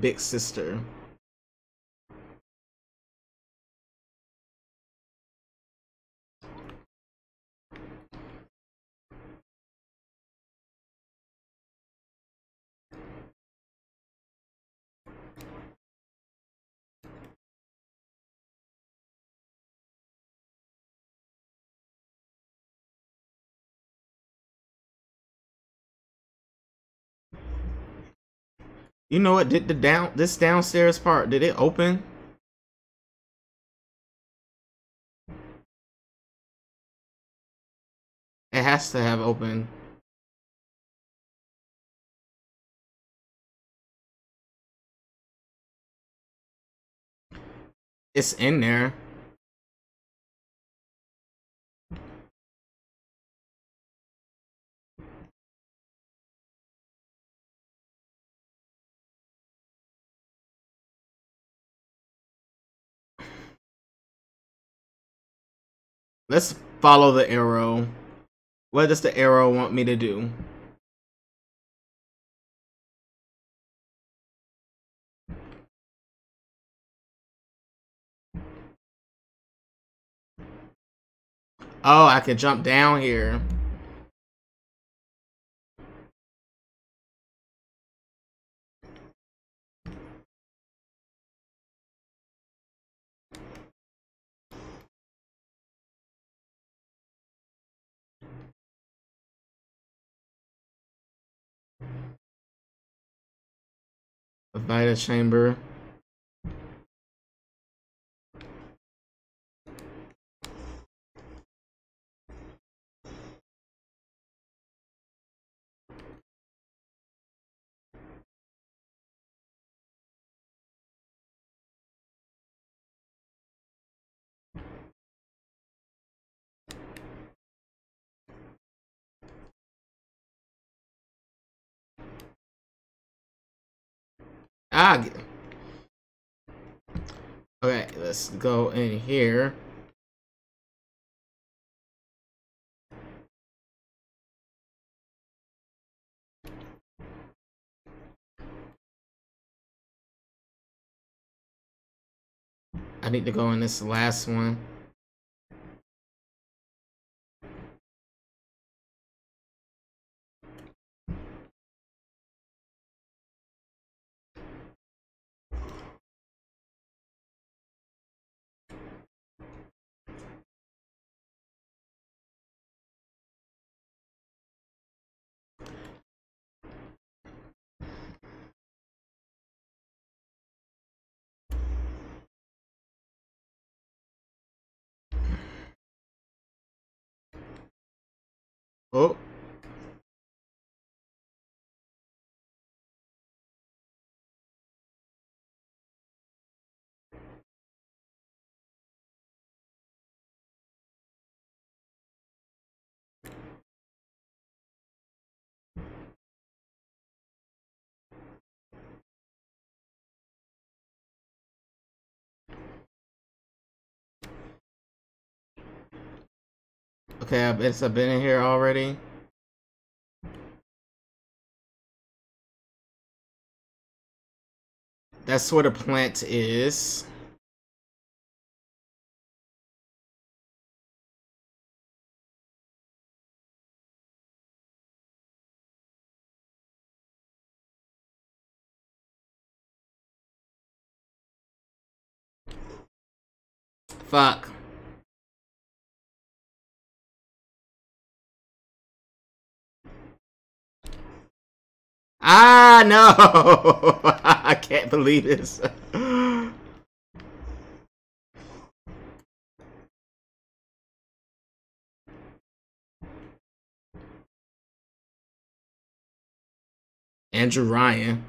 Big sister. You know what? Did the down this downstairs part did it open? It has to have opened. It's in there. Let's follow the arrow. What does the arrow want me to do? Oh, I can jump down here. A Vita chamber. Ah. Okay, let's go in here. I need to go in this last one. Oh. Okay, I guess I've been in here already. That's where the plant is. Fuck. Ah, no! I can't believe this. Andrew Ryan.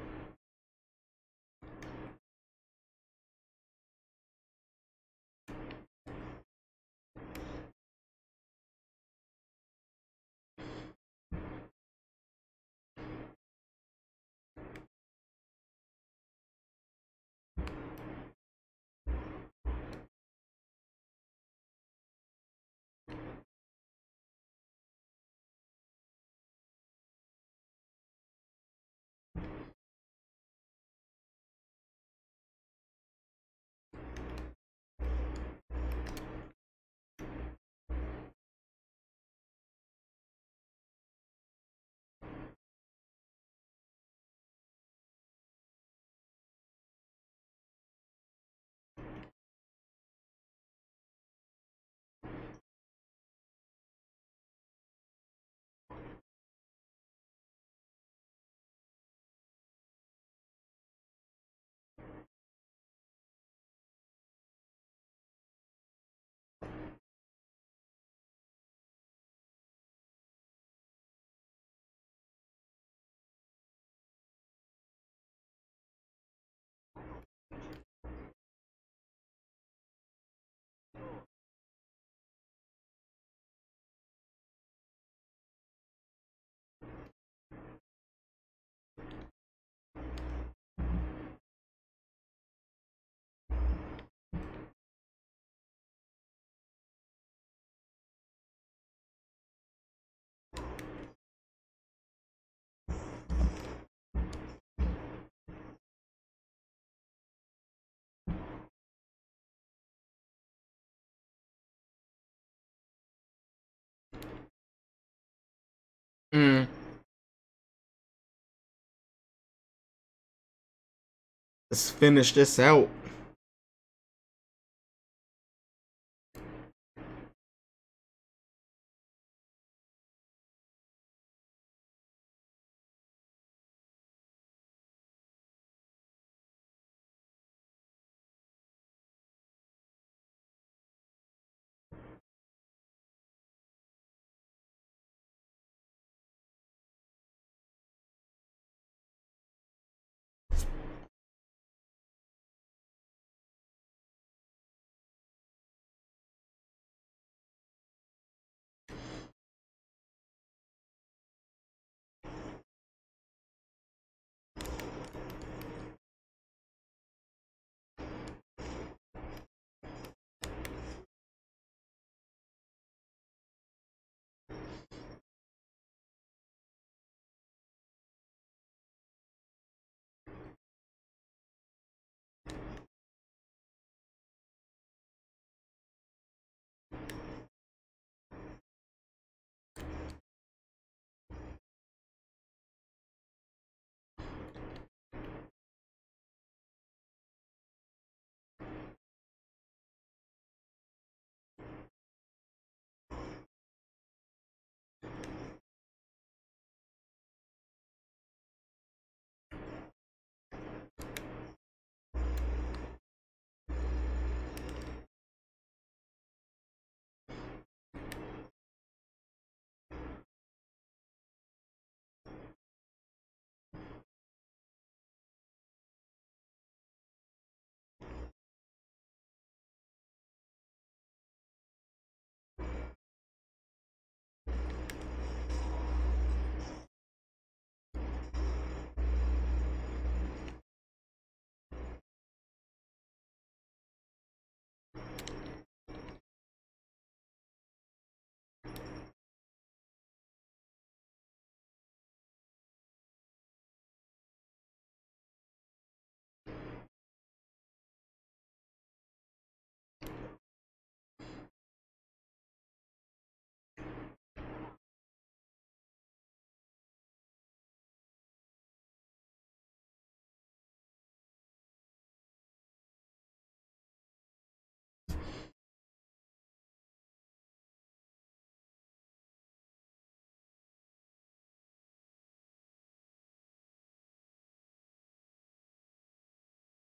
Let's finish this out.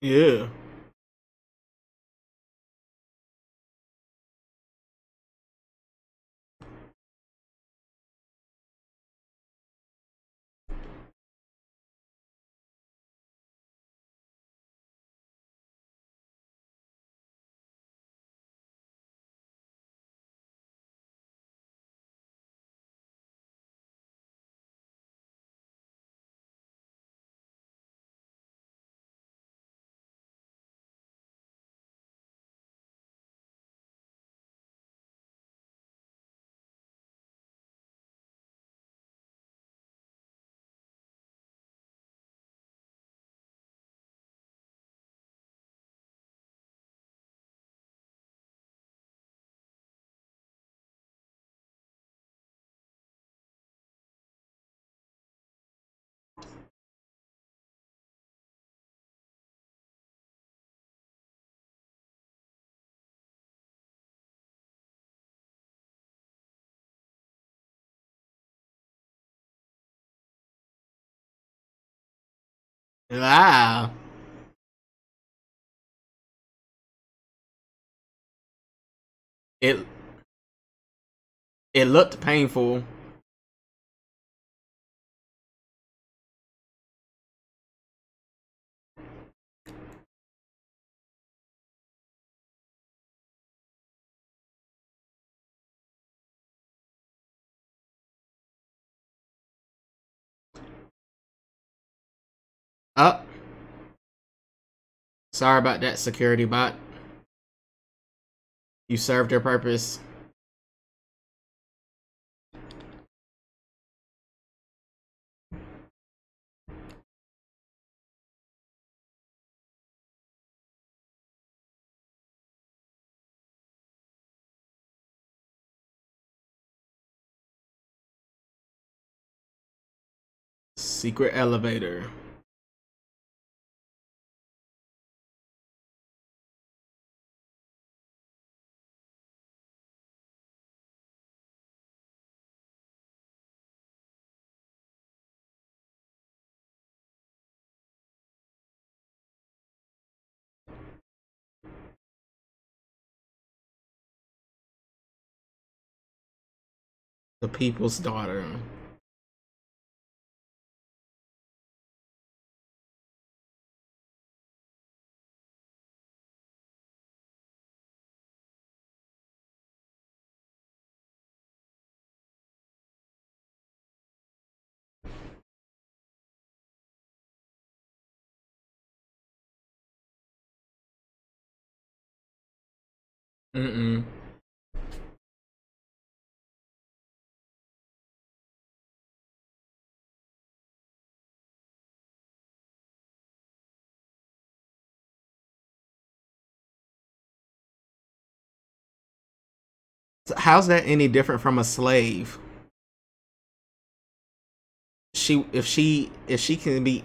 Yeah. Wow. It it looked painful. Up. Sorry about that, security bot. You served your purpose. Secret elevator. The people's daughter. Mm-mm. How's that any different from a slave? She if she if she can be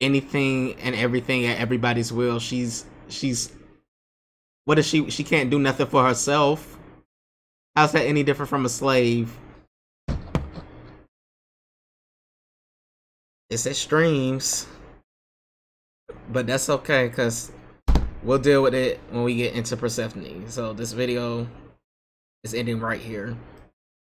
anything and everything at everybody's will, she's she's what if she she can't do nothing for herself. How's that any different from a slave? It's extremes. But that's okay, because we'll deal with it when we get into Persephone. So this video is ending right here.